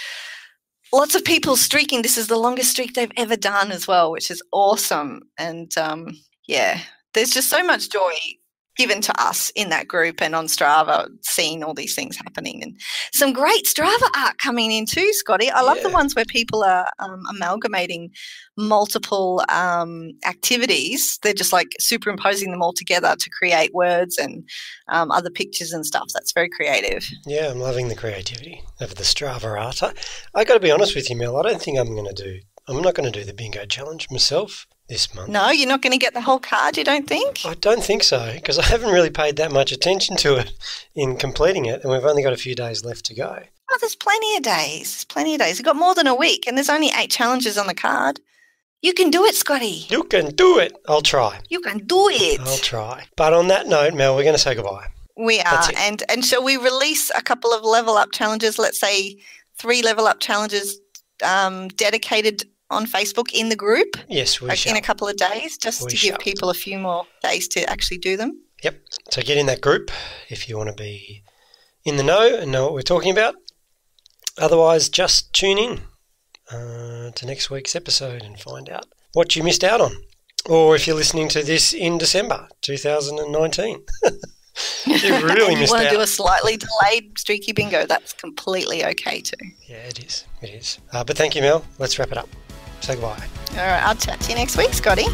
lots of people streaking. This is the longest streak they've ever done as well, which is awesome. And um, yeah, there's just so much joy given to us in that group and on Strava, seeing all these things happening and some great Strava art coming in too, Scotty. I love the ones where people are um, amalgamating multiple um, activities. They're just like superimposing them all together to create words and um, other pictures and stuff. That's very creative. Yeah, I'm loving the creativity of the Strava art. I, I got to be honest with you, Mel. I don't think I'm going to do. I'm not going to do the bingo challenge myself this month. No, you're not going to get the whole card, you don't think? I don't think so because I haven't really paid that much attention to it in completing it, and we've only got a few days left to go. Oh, there's plenty of days. Plenty of days. You've got more than a week, and there's only eight challenges on the card. You can do it, Scotty. You can do it. I'll try. You can do it. I'll try. But on that note, Mel, we're going to say goodbye. We are. And and shall we release a couple of level up challenges? Let's say three level up challenges um, dedicated on Facebook in the group Yes, we like, shall. in a couple of days, just We to give people a few more days to actually do them. Yep. So get in that group if you want to be in the know and know what we're talking about. Otherwise, just tune in uh, to next week's episode and find out what you missed out on. Or if you're listening to this in December 2019, you really and you missed want to do a slightly delayed streaky bingo, that's completely okay too. Yeah, it is. It is. Uh, but thank you, Mel. Let's wrap it up. Say goodbye. All right, I'll chat to you next week, Scotty.